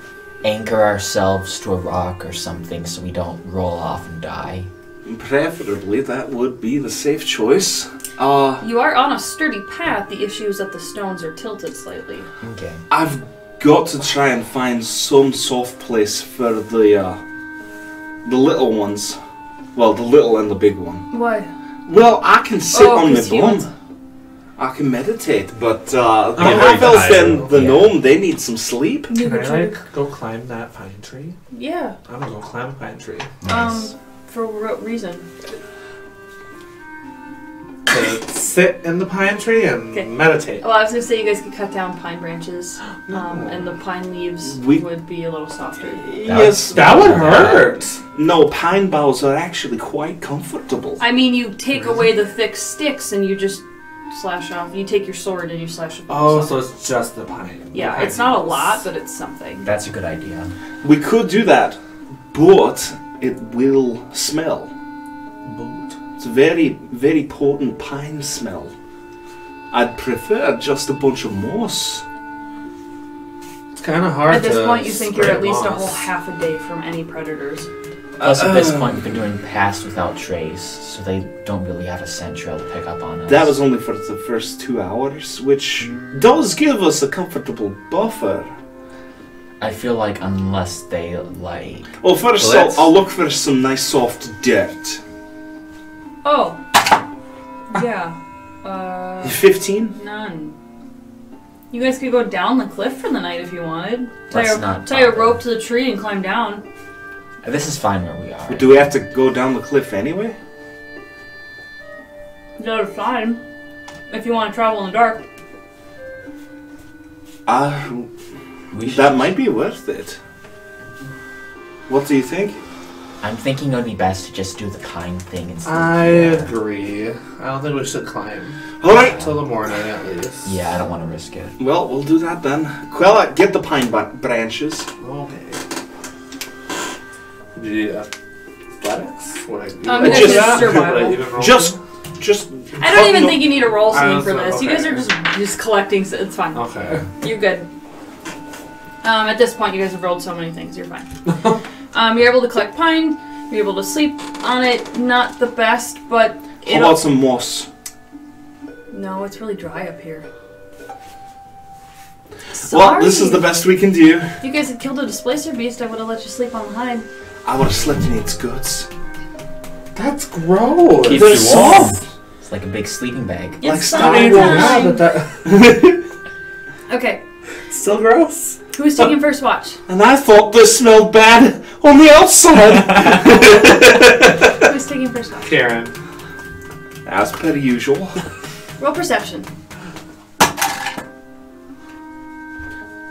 B: anchor ourselves to a rock or something so we don't roll off and die.
C: Preferably, that would be the safe choice. Uh,
A: You are on a sturdy path. The issue is that the stones are tilted slightly.
B: Okay.
C: I've got to try and find some soft place for the uh, the little ones. Well, the little and the big one.
A: Why?
C: Well, I can sit
A: Oh,
C: on my
A: 'cause humans.
C: bum. I can meditate, but uh, the
D: I'm
C: half
D: very
C: elf
D: tired.
C: and the
B: Yeah.
C: gnome, they need some sleep.
A: You
D: Can I like go climb that pine tree?
A: Yeah.
D: I'm gonna go climb a pine tree
B: Nice.
A: Um, for what reason?
D: to sit in the pine tree and
A: Okay.
D: meditate.
A: Well, I was gonna say you guys could cut down pine branches,
D: No.
A: um, and the pine leaves
C: We-
A: would be a little softer.
C: yes.
D: That would hurt.
C: No, pine boughs are actually quite comfortable.
A: I mean, you take away the thick sticks and you just slash off. You take your sword and you slash it.
D: Oh,
A: off.
D: so it's just the pine.
A: yeah, it's not a lot, but it's something.
B: That's a good idea.
C: We could do that, but it will smell.
D: Boot.
C: It's a very, very potent pine smell. I'd prefer just a bunch of moss.
D: It's kind of hard
A: At this
D: to
A: point, you think you're at least a whole half a day from any predators.
B: Plus, at this point, we've been doing past without trace, so they don't really have a scent trail to pick up on us.
C: That was only for the first two hours, which does give us a comfortable buffer.
B: I feel like unless they like.
C: Well, first
E: Well,
C: I'll, I'll look for some nice soft dirt.
A: Oh. Yeah. Uh,
C: 15?
A: none. You guys could go down the cliff for the night if you wanted. Tie,
B: Let's
A: a,
B: not
A: tie a rope to the tree and climb down.
B: This is fine where we are.
C: Do we have to go down the cliff anyway?
A: That's fine. If you want to travel in the dark.
C: Ah,
B: We should,
C: that might be worth it. What do you think?
B: I'm thinking it would be best to just do the kind thing instead.
D: I agree. I don't think we should climb
C: Alright,
D: till the morning at least.
B: Yeah, I don't want to risk it.
C: well, we'll do that then. Quella, get the pine branches.
D: Okay. Do you athletics? Would I do
A: Um,
C: it's
D: that?
C: just
D: Would I
A: survival.
D: even roll
C: Just, just.
A: I don't even think you need a roll
D: I
A: something
D: was
A: for
D: like,
A: this. You guys
D: okay.
A: are just just collecting. So it's fine.
D: Okay.
A: You're good. Um, at this point, you guys have rolled so many things. You're fine. [laughs] um, you're able to collect pine. You're able to sleep on it. Not the best, but
C: How
A: it'll.
C: about some moss?
A: No, it's really dry up here.
C: Well, this is the best we can do.
A: If you guys had killed a displacer beast, I would have let you sleep on the hide.
C: I would have slept in its guts.
D: That's gross.
E: Keeps
C: They're
E: you warm.
C: soft.
B: It's like a big sleeping bag.
A: It's
C: Like
A: summertime.
C: Star Wars.
D: Yeah, but that [laughs] [laughs]
A: Okay,
D: still gross.
A: who's taking first watch?
C: And I thought this smelled bad on the outside. [laughs]
A: Who's taking first watch?
D: Karen.
C: As per usual.
A: Roll perception.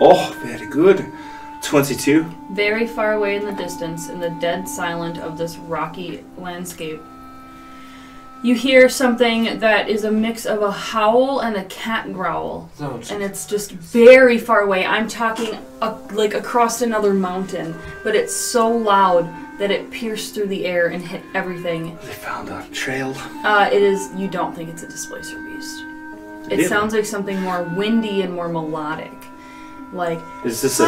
C: Oh, very good. 22.
A: Very far away in the distance, in the dead silence of this rocky landscape, you hear something that is a mix of a howl and a cat growl.
D: No,
A: And it's just very far away. I'm talking uh, like across another mountain, but it's so loud that it pierced through the air and hit everything.
C: They found our trail.
A: Uh, it is, you don't think it's a displacer beast. It
C: Really?
A: sounds like something more windy and more melodic. Like,
C: Is this a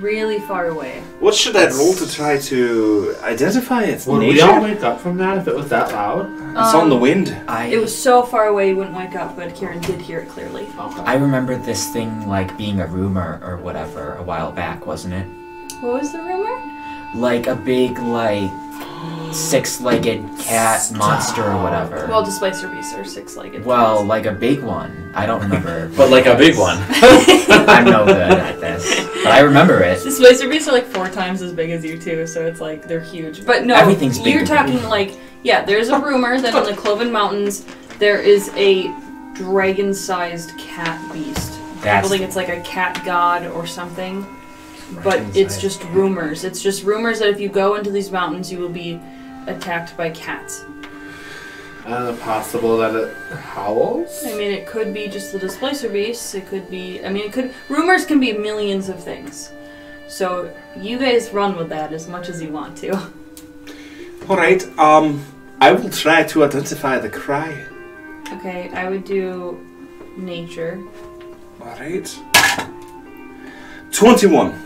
A: really far away.
C: What should I roll to try to identify its
D: Would we
C: nature?
D: all wake up from that if it was that loud?
C: It's on the
A: Um,
C: wind.
B: I
A: It was so far away you wouldn't wake up, but Kieran did hear it clearly.
D: Okay.
B: I remember this thing like being a rumor or whatever a while back, wasn't it?
A: What was the rumor?
B: Like a big like six-legged cat monster or whatever.
A: Well, displacer beasts are six-legged.
B: Well,
A: things.
B: like a big one. I don't remember. [laughs]
E: But like a big [laughs] one.
B: I'm no good at this, but I remember it.
A: displacer beasts are like four times as big as you two, so it's like they're huge. But no,
B: Everything's big
A: You're
B: to me.
A: talking like yeah. There's a rumor that in the Cloven Mountains there is a dragon-sized cat beast. People
B: That's
A: think it's like a cat god or something. But it's just rumors. It's just rumors that if you go into these mountains, you will be attacked by cats.
D: And it's possible that it howls?
A: I mean, it could be just the displacer beast. It could be. I mean, it could. Rumors can be millions of things. So you guys run with that as much as you want to. [laughs]
C: Alright, um, I will try to identify the cry.
A: Okay, I would do nature.
C: Alright. 21.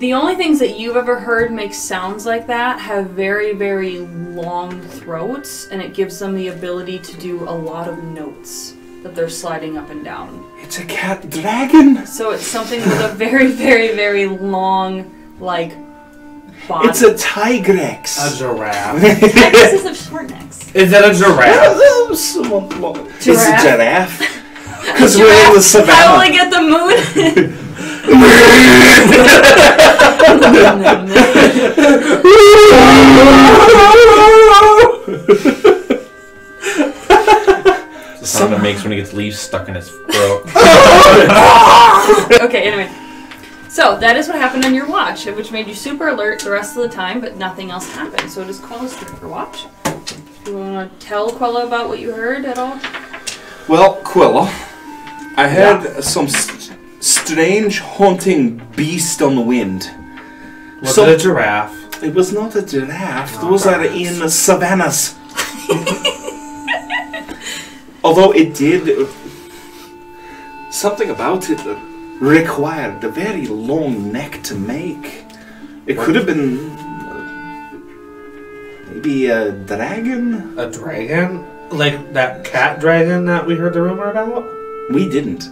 A: The only things that you've ever heard make sounds like that have very, very long throats, and it gives them the ability to do a lot of notes that they're sliding up and down.
C: It's a cat dragon.
A: So it's something with a very, [laughs] very, very long, like, body.
C: It's a tigrex.
D: A giraffe.
A: Tigresses have [laughs] short necks.
D: Is that a giraffe? [laughs]
C: Somewhat long. It's a
A: Giraffe?
C: giraffe. Because we're in the
A: Howling
C: savannah.
A: at the moon.
E: The sound it makes when it gets leaves stuck in its throat. [laughs]
A: okay, anyway. So that is what happened on your watch, which made you super alert the rest of the time, but nothing else happened. So it is Quella's turn for watch. Do you want to tell Quella about what you heard at all?
C: Well, Quilla, I heard some st- strange haunting beast on the wind.
D: Was
C: So-
D: it a giraffe?
C: It was not a giraffe.
D: Oh,
C: Those are in the savannas. [laughs] Although it did. Something about it required a very long neck to make. It could have been. uh, Maybe a dragon?
D: A dragon? Like that cat dragon that we heard the rumor about?
C: We didn't.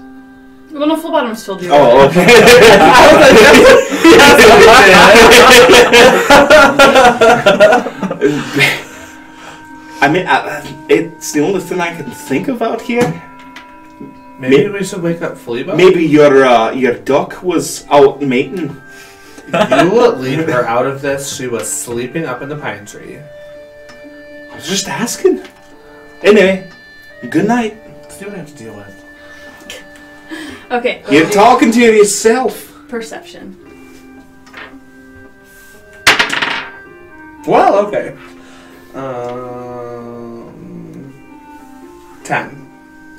A: Well, no, full bottoms told you.
C: Oh, okay. [laughs] I mean, uh, it's the only thing I can think of out here.
D: Maybe
C: May-
D: we should wake up Fleaba?
C: Maybe your uh, your duck was out mating.
D: You leave her out of this. She was sleeping up in the pine tree.
C: I was just asking. Anyway, good night.
D: Let's See what I have to deal with.
A: Okay.
C: You're talking to yourself.
A: Perception.
D: Well, okay. Um, ten.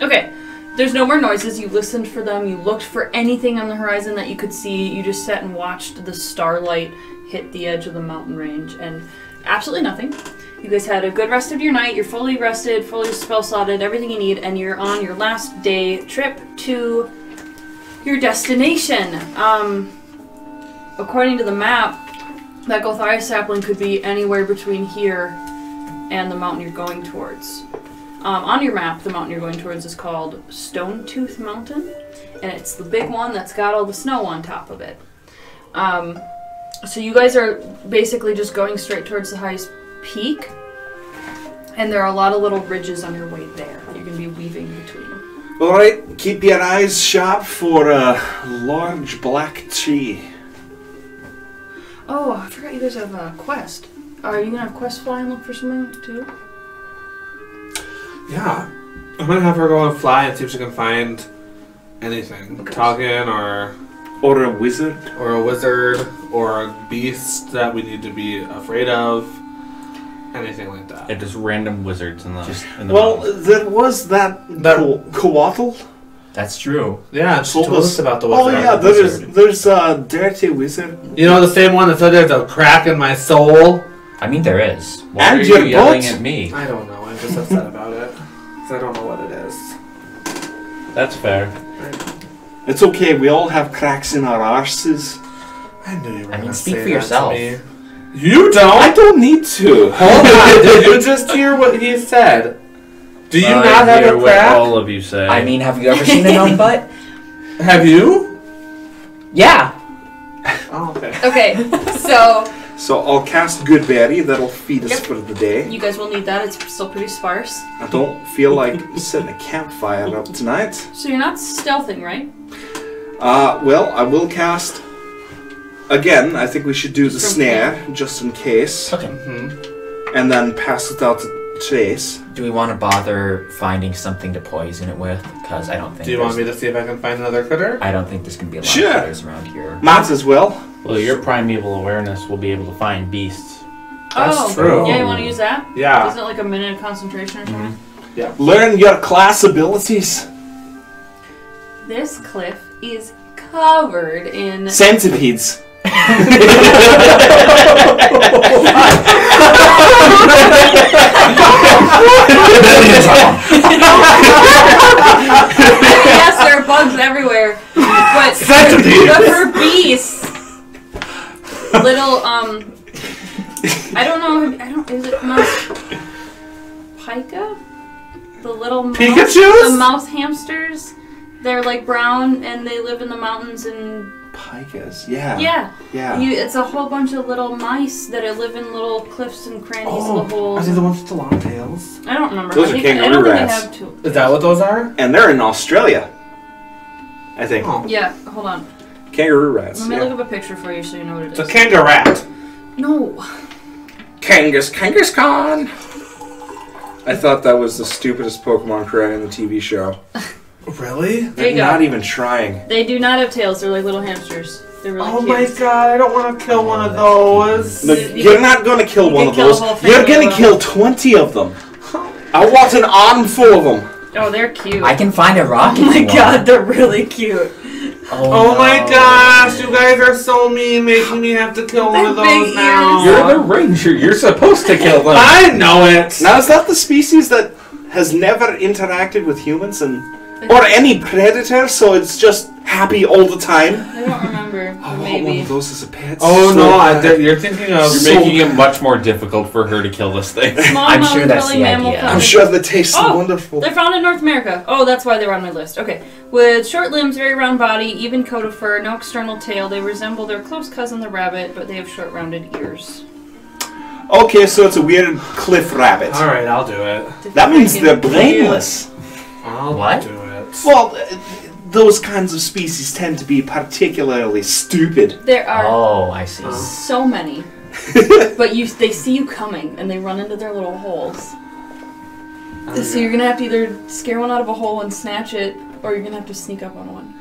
A: Okay. There's no more noises. You listened for them. You looked for anything on the horizon that you could see. You just sat and watched the starlight hit the edge of the mountain range, and absolutely nothing. You guys had a good rest of your night. You're fully rested, fully spell slotted, everything you need, and you're on your last day trip to your destination. Um, according to the map, that Gothiah sapling could be anywhere between here and the mountain you're going towards. Um, on your map, the mountain you're going towards is called Stone Tooth Mountain, and it's the big one that's got all the snow on top of it. Um, so you guys are basically just going straight towards the highest peak, and there are a lot of little ridges on your way there. You're going to be weaving between them.
C: All right, keep your eyes sharp for a large black tree.
A: Oh, I forgot you guys have a quest. Are you going to have quest fly and look for something too?
D: Yeah. I'm gonna have her go and fly and see if she can find anything.
A: Okay.
D: Talking or
C: Or a wizard.
D: or a wizard or a beast that we need to be afraid of. Anything like that.
E: Yeah, just random wizards in the.
B: Just-
E: in the
C: Well,
E: mountains.
C: there was that,
D: That-
C: Co- Couatl.
B: That's true.
D: yeah, she
C: told
D: told
C: us-
D: us about the oh, wizard.
C: Oh yeah, there's there's a dirty wizard.
D: You know the same one that said there's a crack in my soul?
B: I mean, there is.
E: Why
C: and
E: are you yelling
C: butt.
E: at me?
D: I don't know. I'm just upset about it. 'Cause I don't know what it is.
E: That's fair.
C: It's okay. We all have cracks in our arses.
D: I knew you were
B: I mean,
D: gonna
B: speak
D: say
B: for
D: that
B: yourself.
D: To me. You don't.
C: I don't need to.
D: Hold on. [laughs] Did you just hear what he said? Do you
E: I
D: not have
E: hear
D: a
E: what
D: crack?
E: all of you say.
B: I mean, have you ever seen a [laughs] gnome butt?
D: Have you?
B: Yeah.
D: Oh, okay.
A: Okay, so
C: So I'll cast Goodberry. That'll feed us
A: Yep.
C: for the day.
A: you guys will need that. It's still pretty sparse.
C: I don't feel like setting a campfire up tonight.
A: So you're not stealthing, right?
C: Uh, well, I will cast again. I think we should do the
A: From
C: snare just in case,
B: Okay.
D: hmm
C: and then pass it out to Chase.
B: Do we want to bother finding something to poison it with? Because I don't think.
D: Do you want me
B: there's-
D: to see if I can find another critter?
B: I don't think there's gonna be a lot
C: Sure.
B: of critters around here.
C: Might as well.
E: Well, your primeval awareness will be able to find beasts.
D: That's
A: oh,
D: true.
A: Yeah, you want to use that?
D: Yeah.
A: Isn't it like a minute of concentration or something? Yeah.
C: Learn your class abilities.
A: This cliff is covered in.
C: Centipedes.
A: Yes, there are bugs everywhere, but but for beasts, little um, I don't know. I don't. Is it mouse pika? The little mouse,
D: Pikachus?
A: the mouse hamsters. They're like brown and they live in the mountains and
C: Pikas. Yeah.
A: yeah,
C: Yeah.
A: you, it's a whole bunch of little mice that are live in little cliffs and crannies
D: Oh,
A: and holes.
D: are they the ones with the long tails?
A: I don't remember.
C: Those
A: I
C: are
A: think, I
C: kangaroo
A: don't think
C: rats.
A: they have two.
D: Is that what those are?
C: and they're in Australia. I think.
D: Oh.
A: Yeah, hold on.
C: Kangaroo rats.
A: Let me
C: yeah.
A: look up a picture for you so you know what it
D: It's a
A: is.
D: kangaroo.
A: no.
C: Kangas, Kangaskhan! I thought that was the stupidest Pokemon cry in the TV show. [laughs]
D: Really?
C: They're
A: you go.
C: not even trying.
A: They do not have tails. They're like little hamsters. They're really
D: oh
A: cute.
D: my god, I don't want to kill one of those.
C: No,
A: You- you
C: you're not gonna kill one of
A: kill
C: those. You're gonna kill 20 of them. [laughs] I want an armful of them.
A: Oh, they're cute.
B: I can find a rock.
A: oh my
B: you
A: god, they're really cute.
D: Oh, oh my
B: no.
D: gosh, you guys are so mean, making me have to kill one of those now.
E: You're the ranger. You're supposed to kill them.
D: I know it.
C: Now, is that the species that has never interacted with humans and or any predator, so it's just happy all the time?
A: I don't remember. remember.
C: I want one
A: Maybe.
C: of those as a pet.
D: Oh
C: so
D: no, I,
C: bad.
D: you're thinking of.
E: You're
C: So-
E: making it much more difficult for her to kill this thing.
A: Small
B: I'm sure that's the idea.
A: found
C: I'm
A: in-
C: sure they taste
A: Oh,
C: wonderful.
A: They're found in North America. Oh, that's why they're on my list. Okay. With short limbs, very round body, even coat of fur, no external tail, they resemble their close cousin the rabbit, but they have short rounded ears.
C: Okay, so it's a weird cliff rabbit.
D: All right, I'll do it.
C: That means they're
A: cute.
C: brainless.
D: I'll
B: What?
D: do it.
C: Well, uh, those kinds of species tend to be particularly stupid.
A: There are
B: Oh, I see.
A: so many, [laughs] but you they see you coming and they run into their little holes. So you're gonna have to either scare one out of a hole and snatch it, or you're gonna have to sneak up on one.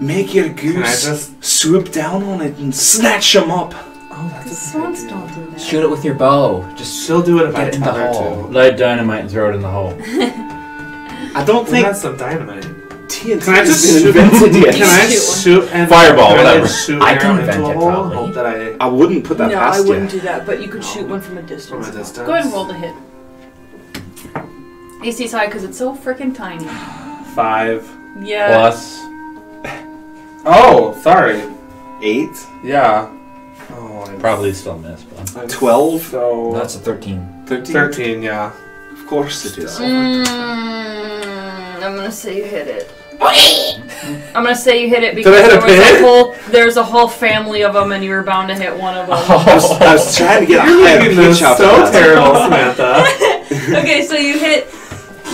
C: Make your
D: Can I
C: goose
D: just?
C: swoop down on it and snatch them up.
D: Oh, that's
A: Because
D: a
A: swans
D: good
A: don't do that.
B: Shoot it with your bow. Just
D: She'll do it if
B: Get
D: I
B: it in the
D: tell her
B: hole.
D: to.
E: Light dynamite and throw it in the hole. [laughs]
C: I don't
D: We
C: think
D: had some dynamite.
C: TNT
D: Can I
C: has
D: just
C: been
D: shoot-
C: invented yet. [laughs]
D: Can I
A: shoot
D: and
E: Fireball,
D: can I
E: whatever.
D: shoot
B: I
D: an
B: can
D: arrow
B: invent
D: into a
B: it,
D: hole?
B: probably.
D: Hope that I
C: I wouldn't put that
A: no,
C: past
A: I wouldn't
C: you.
A: do that, but you could shoot one from a distance.
D: from a distance.
A: Go ahead and roll the hit. AC high because it's so freaking tiny.
D: Five.
A: Yeah.
E: Plus, [laughs]
D: Oh, sorry.
C: Eight,
D: Yeah. Oh, I
E: probably still miss, but
C: 12,
D: So
B: that's a thirteen.
C: 13.
D: thirteen. Yeah.
C: Of course it is.
A: Mm, I'm gonna say you hit it. [laughs] I'm gonna say you hit it because
D: hit
A: there
D: a
A: was
D: pig?
A: a whole there's a whole family of them and you were bound to hit one of them. [laughs]
C: I, was, I was trying to get a
D: You're
C: higher
D: making
C: pitch
D: this
C: out
D: so
C: of that.
D: terrible, Samantha. [laughs]
A: okay, so you hit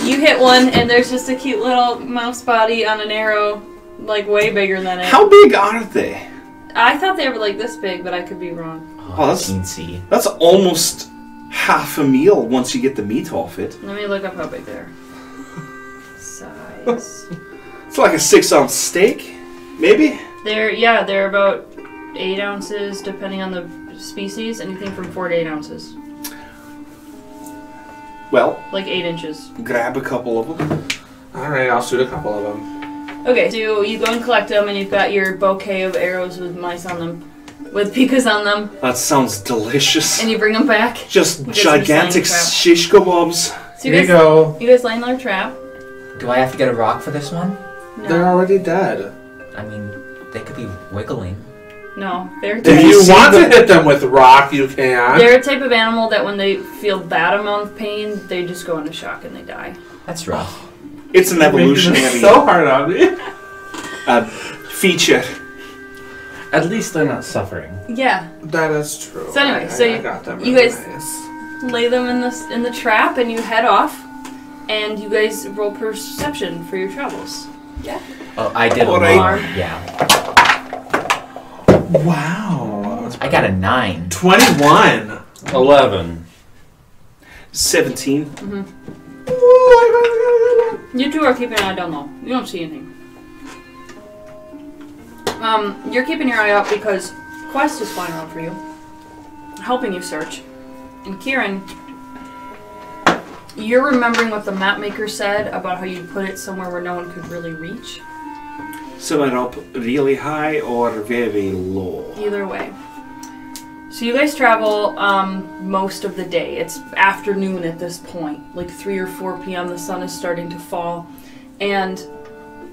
A: you hit one and there's just a cute little mouse body on an arrow, like way bigger than it.
C: How big are they?
A: I thought they were like this big, but I could be wrong.
C: Oh, that's-
B: teensy.
C: That's almost half a meal once you get the meat off it.
A: Let me look up how big they are. Size. [laughs]
C: It's like a six ounce steak, maybe?
A: They're yeah, they're about eight ounces depending on the species. Anything from four to eight ounces,
C: Well,
A: like eight inches.
C: grab a couple of them.
D: All right, I'll shoot a couple of them.
A: Okay, so you go and collect them, and you've got your bouquet of arrows with mice on them, with pikas on them,
C: That sounds delicious.
A: and you bring them back.
C: Just gigantic
A: slime trap.
C: shish kebabs.
A: So
D: Here
A: you
D: you
A: guys,
D: go.
A: you guys lay in their trap.
B: Do I have to get a rock for this one?
D: They're already dead.
B: I mean, they could be wiggling.
A: no, they're
D: dead.
C: If
D: you,
C: you
D: want to hit them with rock, you can.
A: they're a type of animal that when they feel that amount of pain, they just go into shock and they die.
B: That's rough.
C: It's an
D: You're
C: evolutionary
D: so hard on me.
C: uh, feature.
E: At least they're not suffering.
A: Yeah,
D: That is true.
A: So anyway,
D: I,
A: so
D: I,
A: you-
D: I got them.
A: you guys-
D: nice.
A: lay them in the in the trap, and you head off. And you guys roll perception for your travels. Yeah.
B: Oh, I did a
C: Alright.
B: Yeah.
D: Wow.
B: I got a nine.
D: Twenty-one.
E: Eleven.
C: 17. Mm-hmm.
A: You two are keeping an eye down low. You don't see anything. Um, you're keeping your eye out because Quest is flying around for you, helping you search. And Kieran, you're remembering what the map maker said about how you put it somewhere where no one could really reach.
C: Somewhere up really high or very low.
A: Either way. So you guys travel um, most of the day. It's afternoon at this point, like 3 or 4 p.m. The sun is starting to fall. And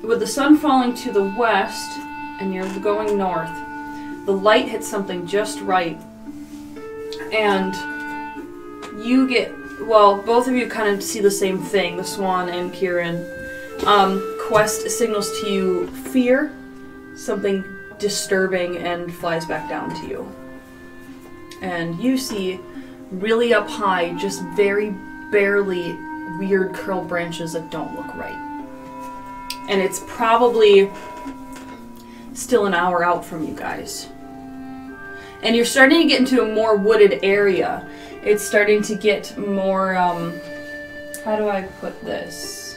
A: with the sun falling to the west and you're going north, the light hits something just right. And you get, well, both of you kind of see the same thing, the swan and Kieran. Um, Quest signals to you fear, something disturbing, and flies back down to you. And you see, really up high, just very barely weird curled branches that don't look right. And it's probably still an hour out from you guys. And you're starting to get into a more wooded area. It's starting to get more, um, how do I put this?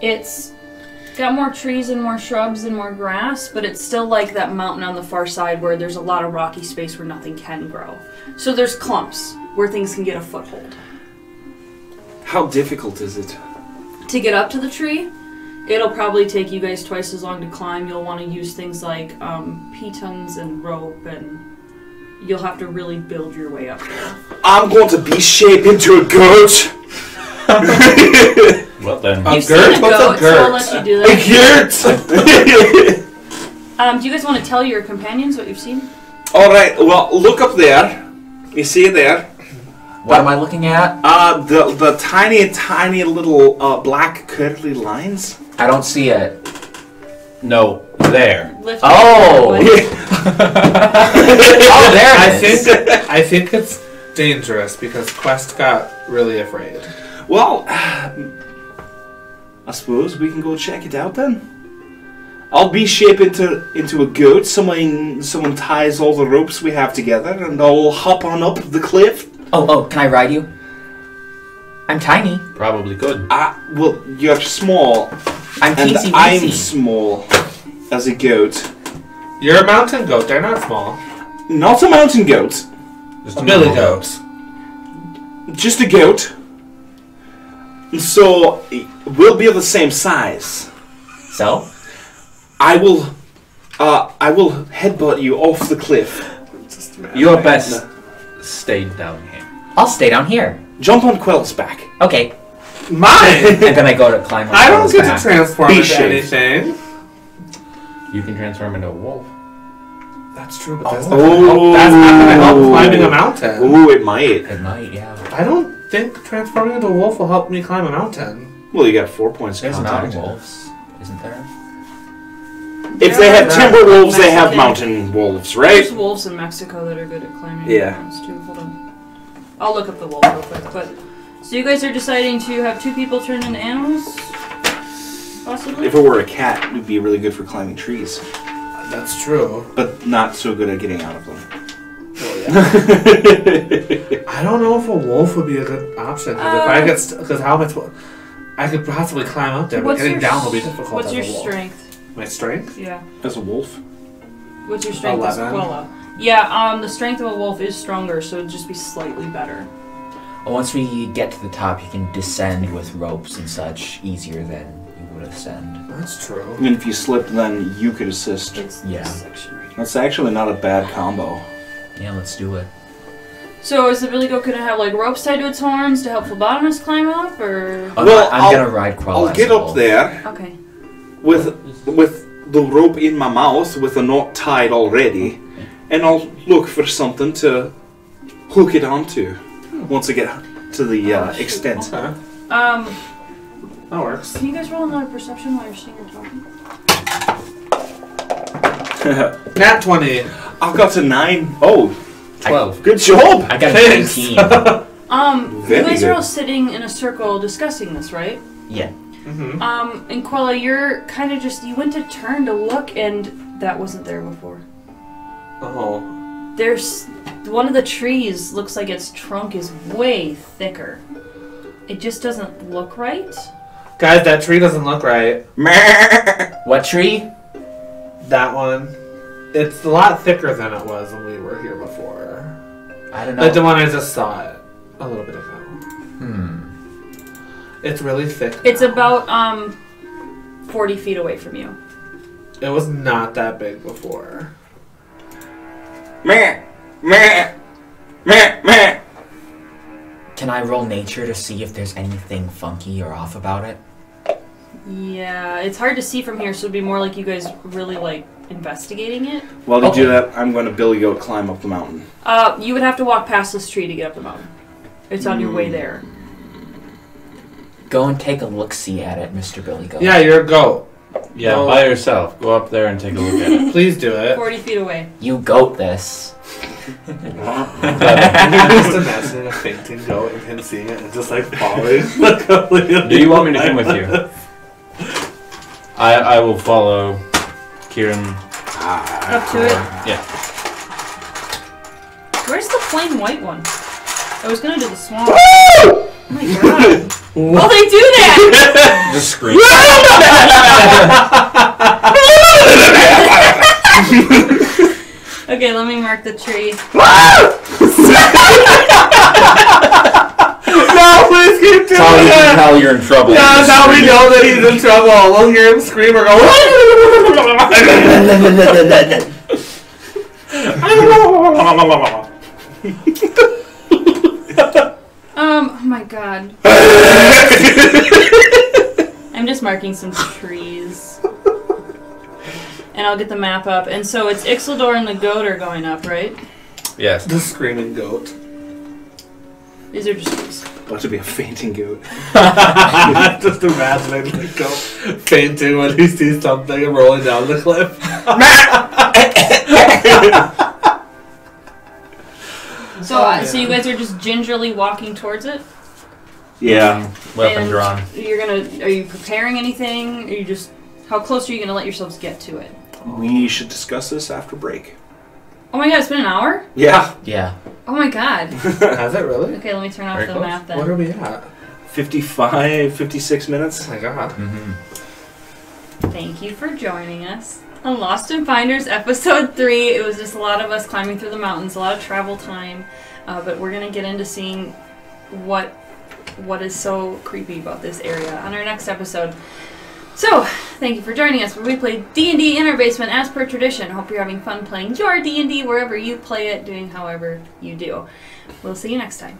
A: It's got more trees and more shrubs and more grass, but it's still like that mountain on the far side where there's a lot of rocky space where nothing can grow. So there's clumps where things can get a foothold.
C: How difficult is it?
A: To get up to the tree, it'll probably take you guys twice as long to climb. You'll want to use things like um, pitons and rope, and you'll have to really build your way up there.
C: I'm going to be shaped into a goat. [laughs]
E: Well then.
D: A
A: You've
D: girt?
A: seen a
D: What's a
A: goat, so I'll let you do
C: A goat. [laughs] [laughs]
A: Um, do you guys want to tell your companions what you've seen?
C: All right. Well, look up there. You see there?
B: What am I looking at?
C: Uh, the the tiny, tiny little uh, black curly lines.
B: I don't see it.
E: No, there.
A: Lift
B: Oh! [laughs] oh, there
D: I
B: it is.
D: think I think it's dangerous because Quest got really afraid.
C: Well, I suppose we can go check it out then. I'll be shaped into into a goat. Someone someone ties all the ropes we have together, and I'll hop on up the cliff.
B: Oh, oh, can I ride you? I'm tiny.
E: Probably could.
C: Ah, well, you're small,
B: I'm
C: and
B: teensy
C: I'm
B: weensy.
C: small as a goat.
D: You're a mountain goat. They're not small.
C: Not a mountain goat,
E: Just
D: A billy
E: normal
D: goat.
C: just a goat. So we'll be of the same size.
B: So?
C: I will, uh, I will headbutt you off the cliff.
D: Just
E: Your best stayed down here.
B: I'll stay down here.
C: Jump on Quell's back.
B: Okay.
D: Mine. [laughs]
B: And then I go to climb on
D: I don't
B: Quill's
D: get
B: back.
D: to transform
C: Be
D: into
C: shaved.
D: anything.
E: You can transform into a wolf.
D: That's true, but that's,
C: Oh.
D: not, gonna help, that's not gonna help climbing a mountain.
C: Ooh, it might.
B: It might, yeah.
D: I don't think transforming into a wolf will help me climb a mountain.
C: Well, you got four points.
B: There's
C: contact.
B: mountain wolves, isn't there?
C: If they have timber wolves, they have
A: Mexican.
C: mountain wolves, right?
A: There's wolves in Mexico that are good at climbing
C: Yeah.
A: mountains too. Hold on. I'll look up the wolf real quick. But so you guys are deciding to have two people turn into animals, possibly.
C: If it were a cat, it would be really good for climbing trees,
D: That's true.
C: but not so good at getting out of them.
D: Oh, [laughs] yeah. I don't know if a wolf would be a good option because if I
A: Uh,
D: get because how much I could possibly climb up there, but getting down will be difficult.
A: What's
D: as
A: your
D: a wolf.
A: strength?
D: My strength?
A: Yeah.
C: As a wolf?
A: What's your strength as
D: Eleven.
A: Quilla? Yeah. Um, the strength of a wolf is stronger, so it'd just be slightly better.
B: Once we get to the top, you can descend with ropes and such easier than you would ascend.
D: That's true.
C: I mean, if you slipped, then you could assist.
A: It's
B: Yeah.
A: section right here.
C: That's actually not a bad combo.
B: Yeah, let's do it.
A: So is the billy goat gonna have like ropes tied to its horns to help phlebotomist climb up, or
B: Oh,
C: Well,
B: I'm
C: I'll-
B: gonna ride Crawl
C: I'll get up there
A: okay?
C: with with the rope in my mouth with a knot tied already, and I'll look for something to hook it onto once I get to the uh, extent.
D: Okay,
A: Um,
D: that works.
A: can you guys roll another perception while you're sitting here talking? [laughs]
D: Nat twenty.
C: I've got a nine. oh Oh,
E: Twelve.
C: good job!
B: I got a 19. [laughs]
A: Um,
C: Very
A: you guys
C: good.
A: are all sitting in a circle discussing this, right?
B: yeah.
D: Mm-hmm.
A: Um, and Quella, you're kind of just you went to turn to look, and that wasn't there before.
D: Oh.
A: There's one of the trees looks like its trunk is way thicker. It just doesn't look right.
D: Guys, that tree doesn't look right. [laughs]
B: What tree?
D: That one. It's a lot thicker than it was when we were here before.
B: I don't know.
D: Like the one I just saw it a little bit ago.
B: Hmm.
D: It's really thick.
A: It's
D: now.
A: about um, forty feet away from you.
D: It was not that big before.
C: Meh, meh, meh, meh.
B: Can I roll nature to see if there's anything funky or off about it?
A: Yeah, it's hard to see from here, so it'd be more like you guys really like investigating it.
C: While you do
B: Okay.
C: that, I'm going to billy goat climb up the mountain.
A: Uh, you would have to walk past this tree to get up the mountain. It's on your way there.
B: Go and take a look see at it, Mr. Billy Goat.
D: Yeah, you're a goat.
E: Yeah,
D: No.
E: by um, yourself. Go up there and take a look at it. [laughs]
D: Please do it.
A: Forty feet away.
B: You goat this. [laughs] [laughs]
D: I'm just imagining a fainting goat and him seeing it and just like falling.
E: Do you want me to come with you? I I will follow Kieran. Ah.
A: Up to it.
E: Yeah.
A: Where's the plain white one? I was gonna do the swamp. Oh my god. Well, they do that!
E: Just scream.
A: okay, let me mark the tree.
D: no, please keep doing
E: Tell you
D: it.
E: how you're in trouble.
D: Yeah,
E: Just
D: now we
E: scream.
D: know that he's in trouble. We'll hear him scream or go.
A: Um, oh my god. I'm just marking some trees. and I'll get the map up. And so it's Ixeldor and the goat are going up, right?
E: Yes.
D: The screaming goat.
A: These are just.
C: About to be a fainting goat. [laughs]
D: Just imagining the goat fainting when he sees something and rolling down the cliff. [laughs] [laughs]
A: So, uh, so you guys are just gingerly walking towards it.
C: Yeah.
E: Weapon
A: And
E: drawn.
A: You're gonna. Are you preparing anything? Are you just? How close are you gonna let yourselves get to it?
C: We should discuss this after break.
A: Oh my god, it's been an hour.
C: Yeah.
B: Yeah.
A: Oh my god. [laughs]
D: Has it really?
A: Okay, let me turn off
E: Very
A: the
E: close.
A: map then.
D: What are we at?
C: 55, 56 minutes.
D: Oh my god.
B: Mm-hmm.
A: Thank you for joining us on Lost and Finders episode [laughs] 3. It was just a lot of us climbing through the mountains, a lot of travel time, uh, but we're going to get into seeing what what is so creepy about this area on our next episode. So, thank you for joining us we play D&D in our basement as per tradition. Hope you're having fun playing your D&D wherever you play it, doing however you do. We'll see you next time.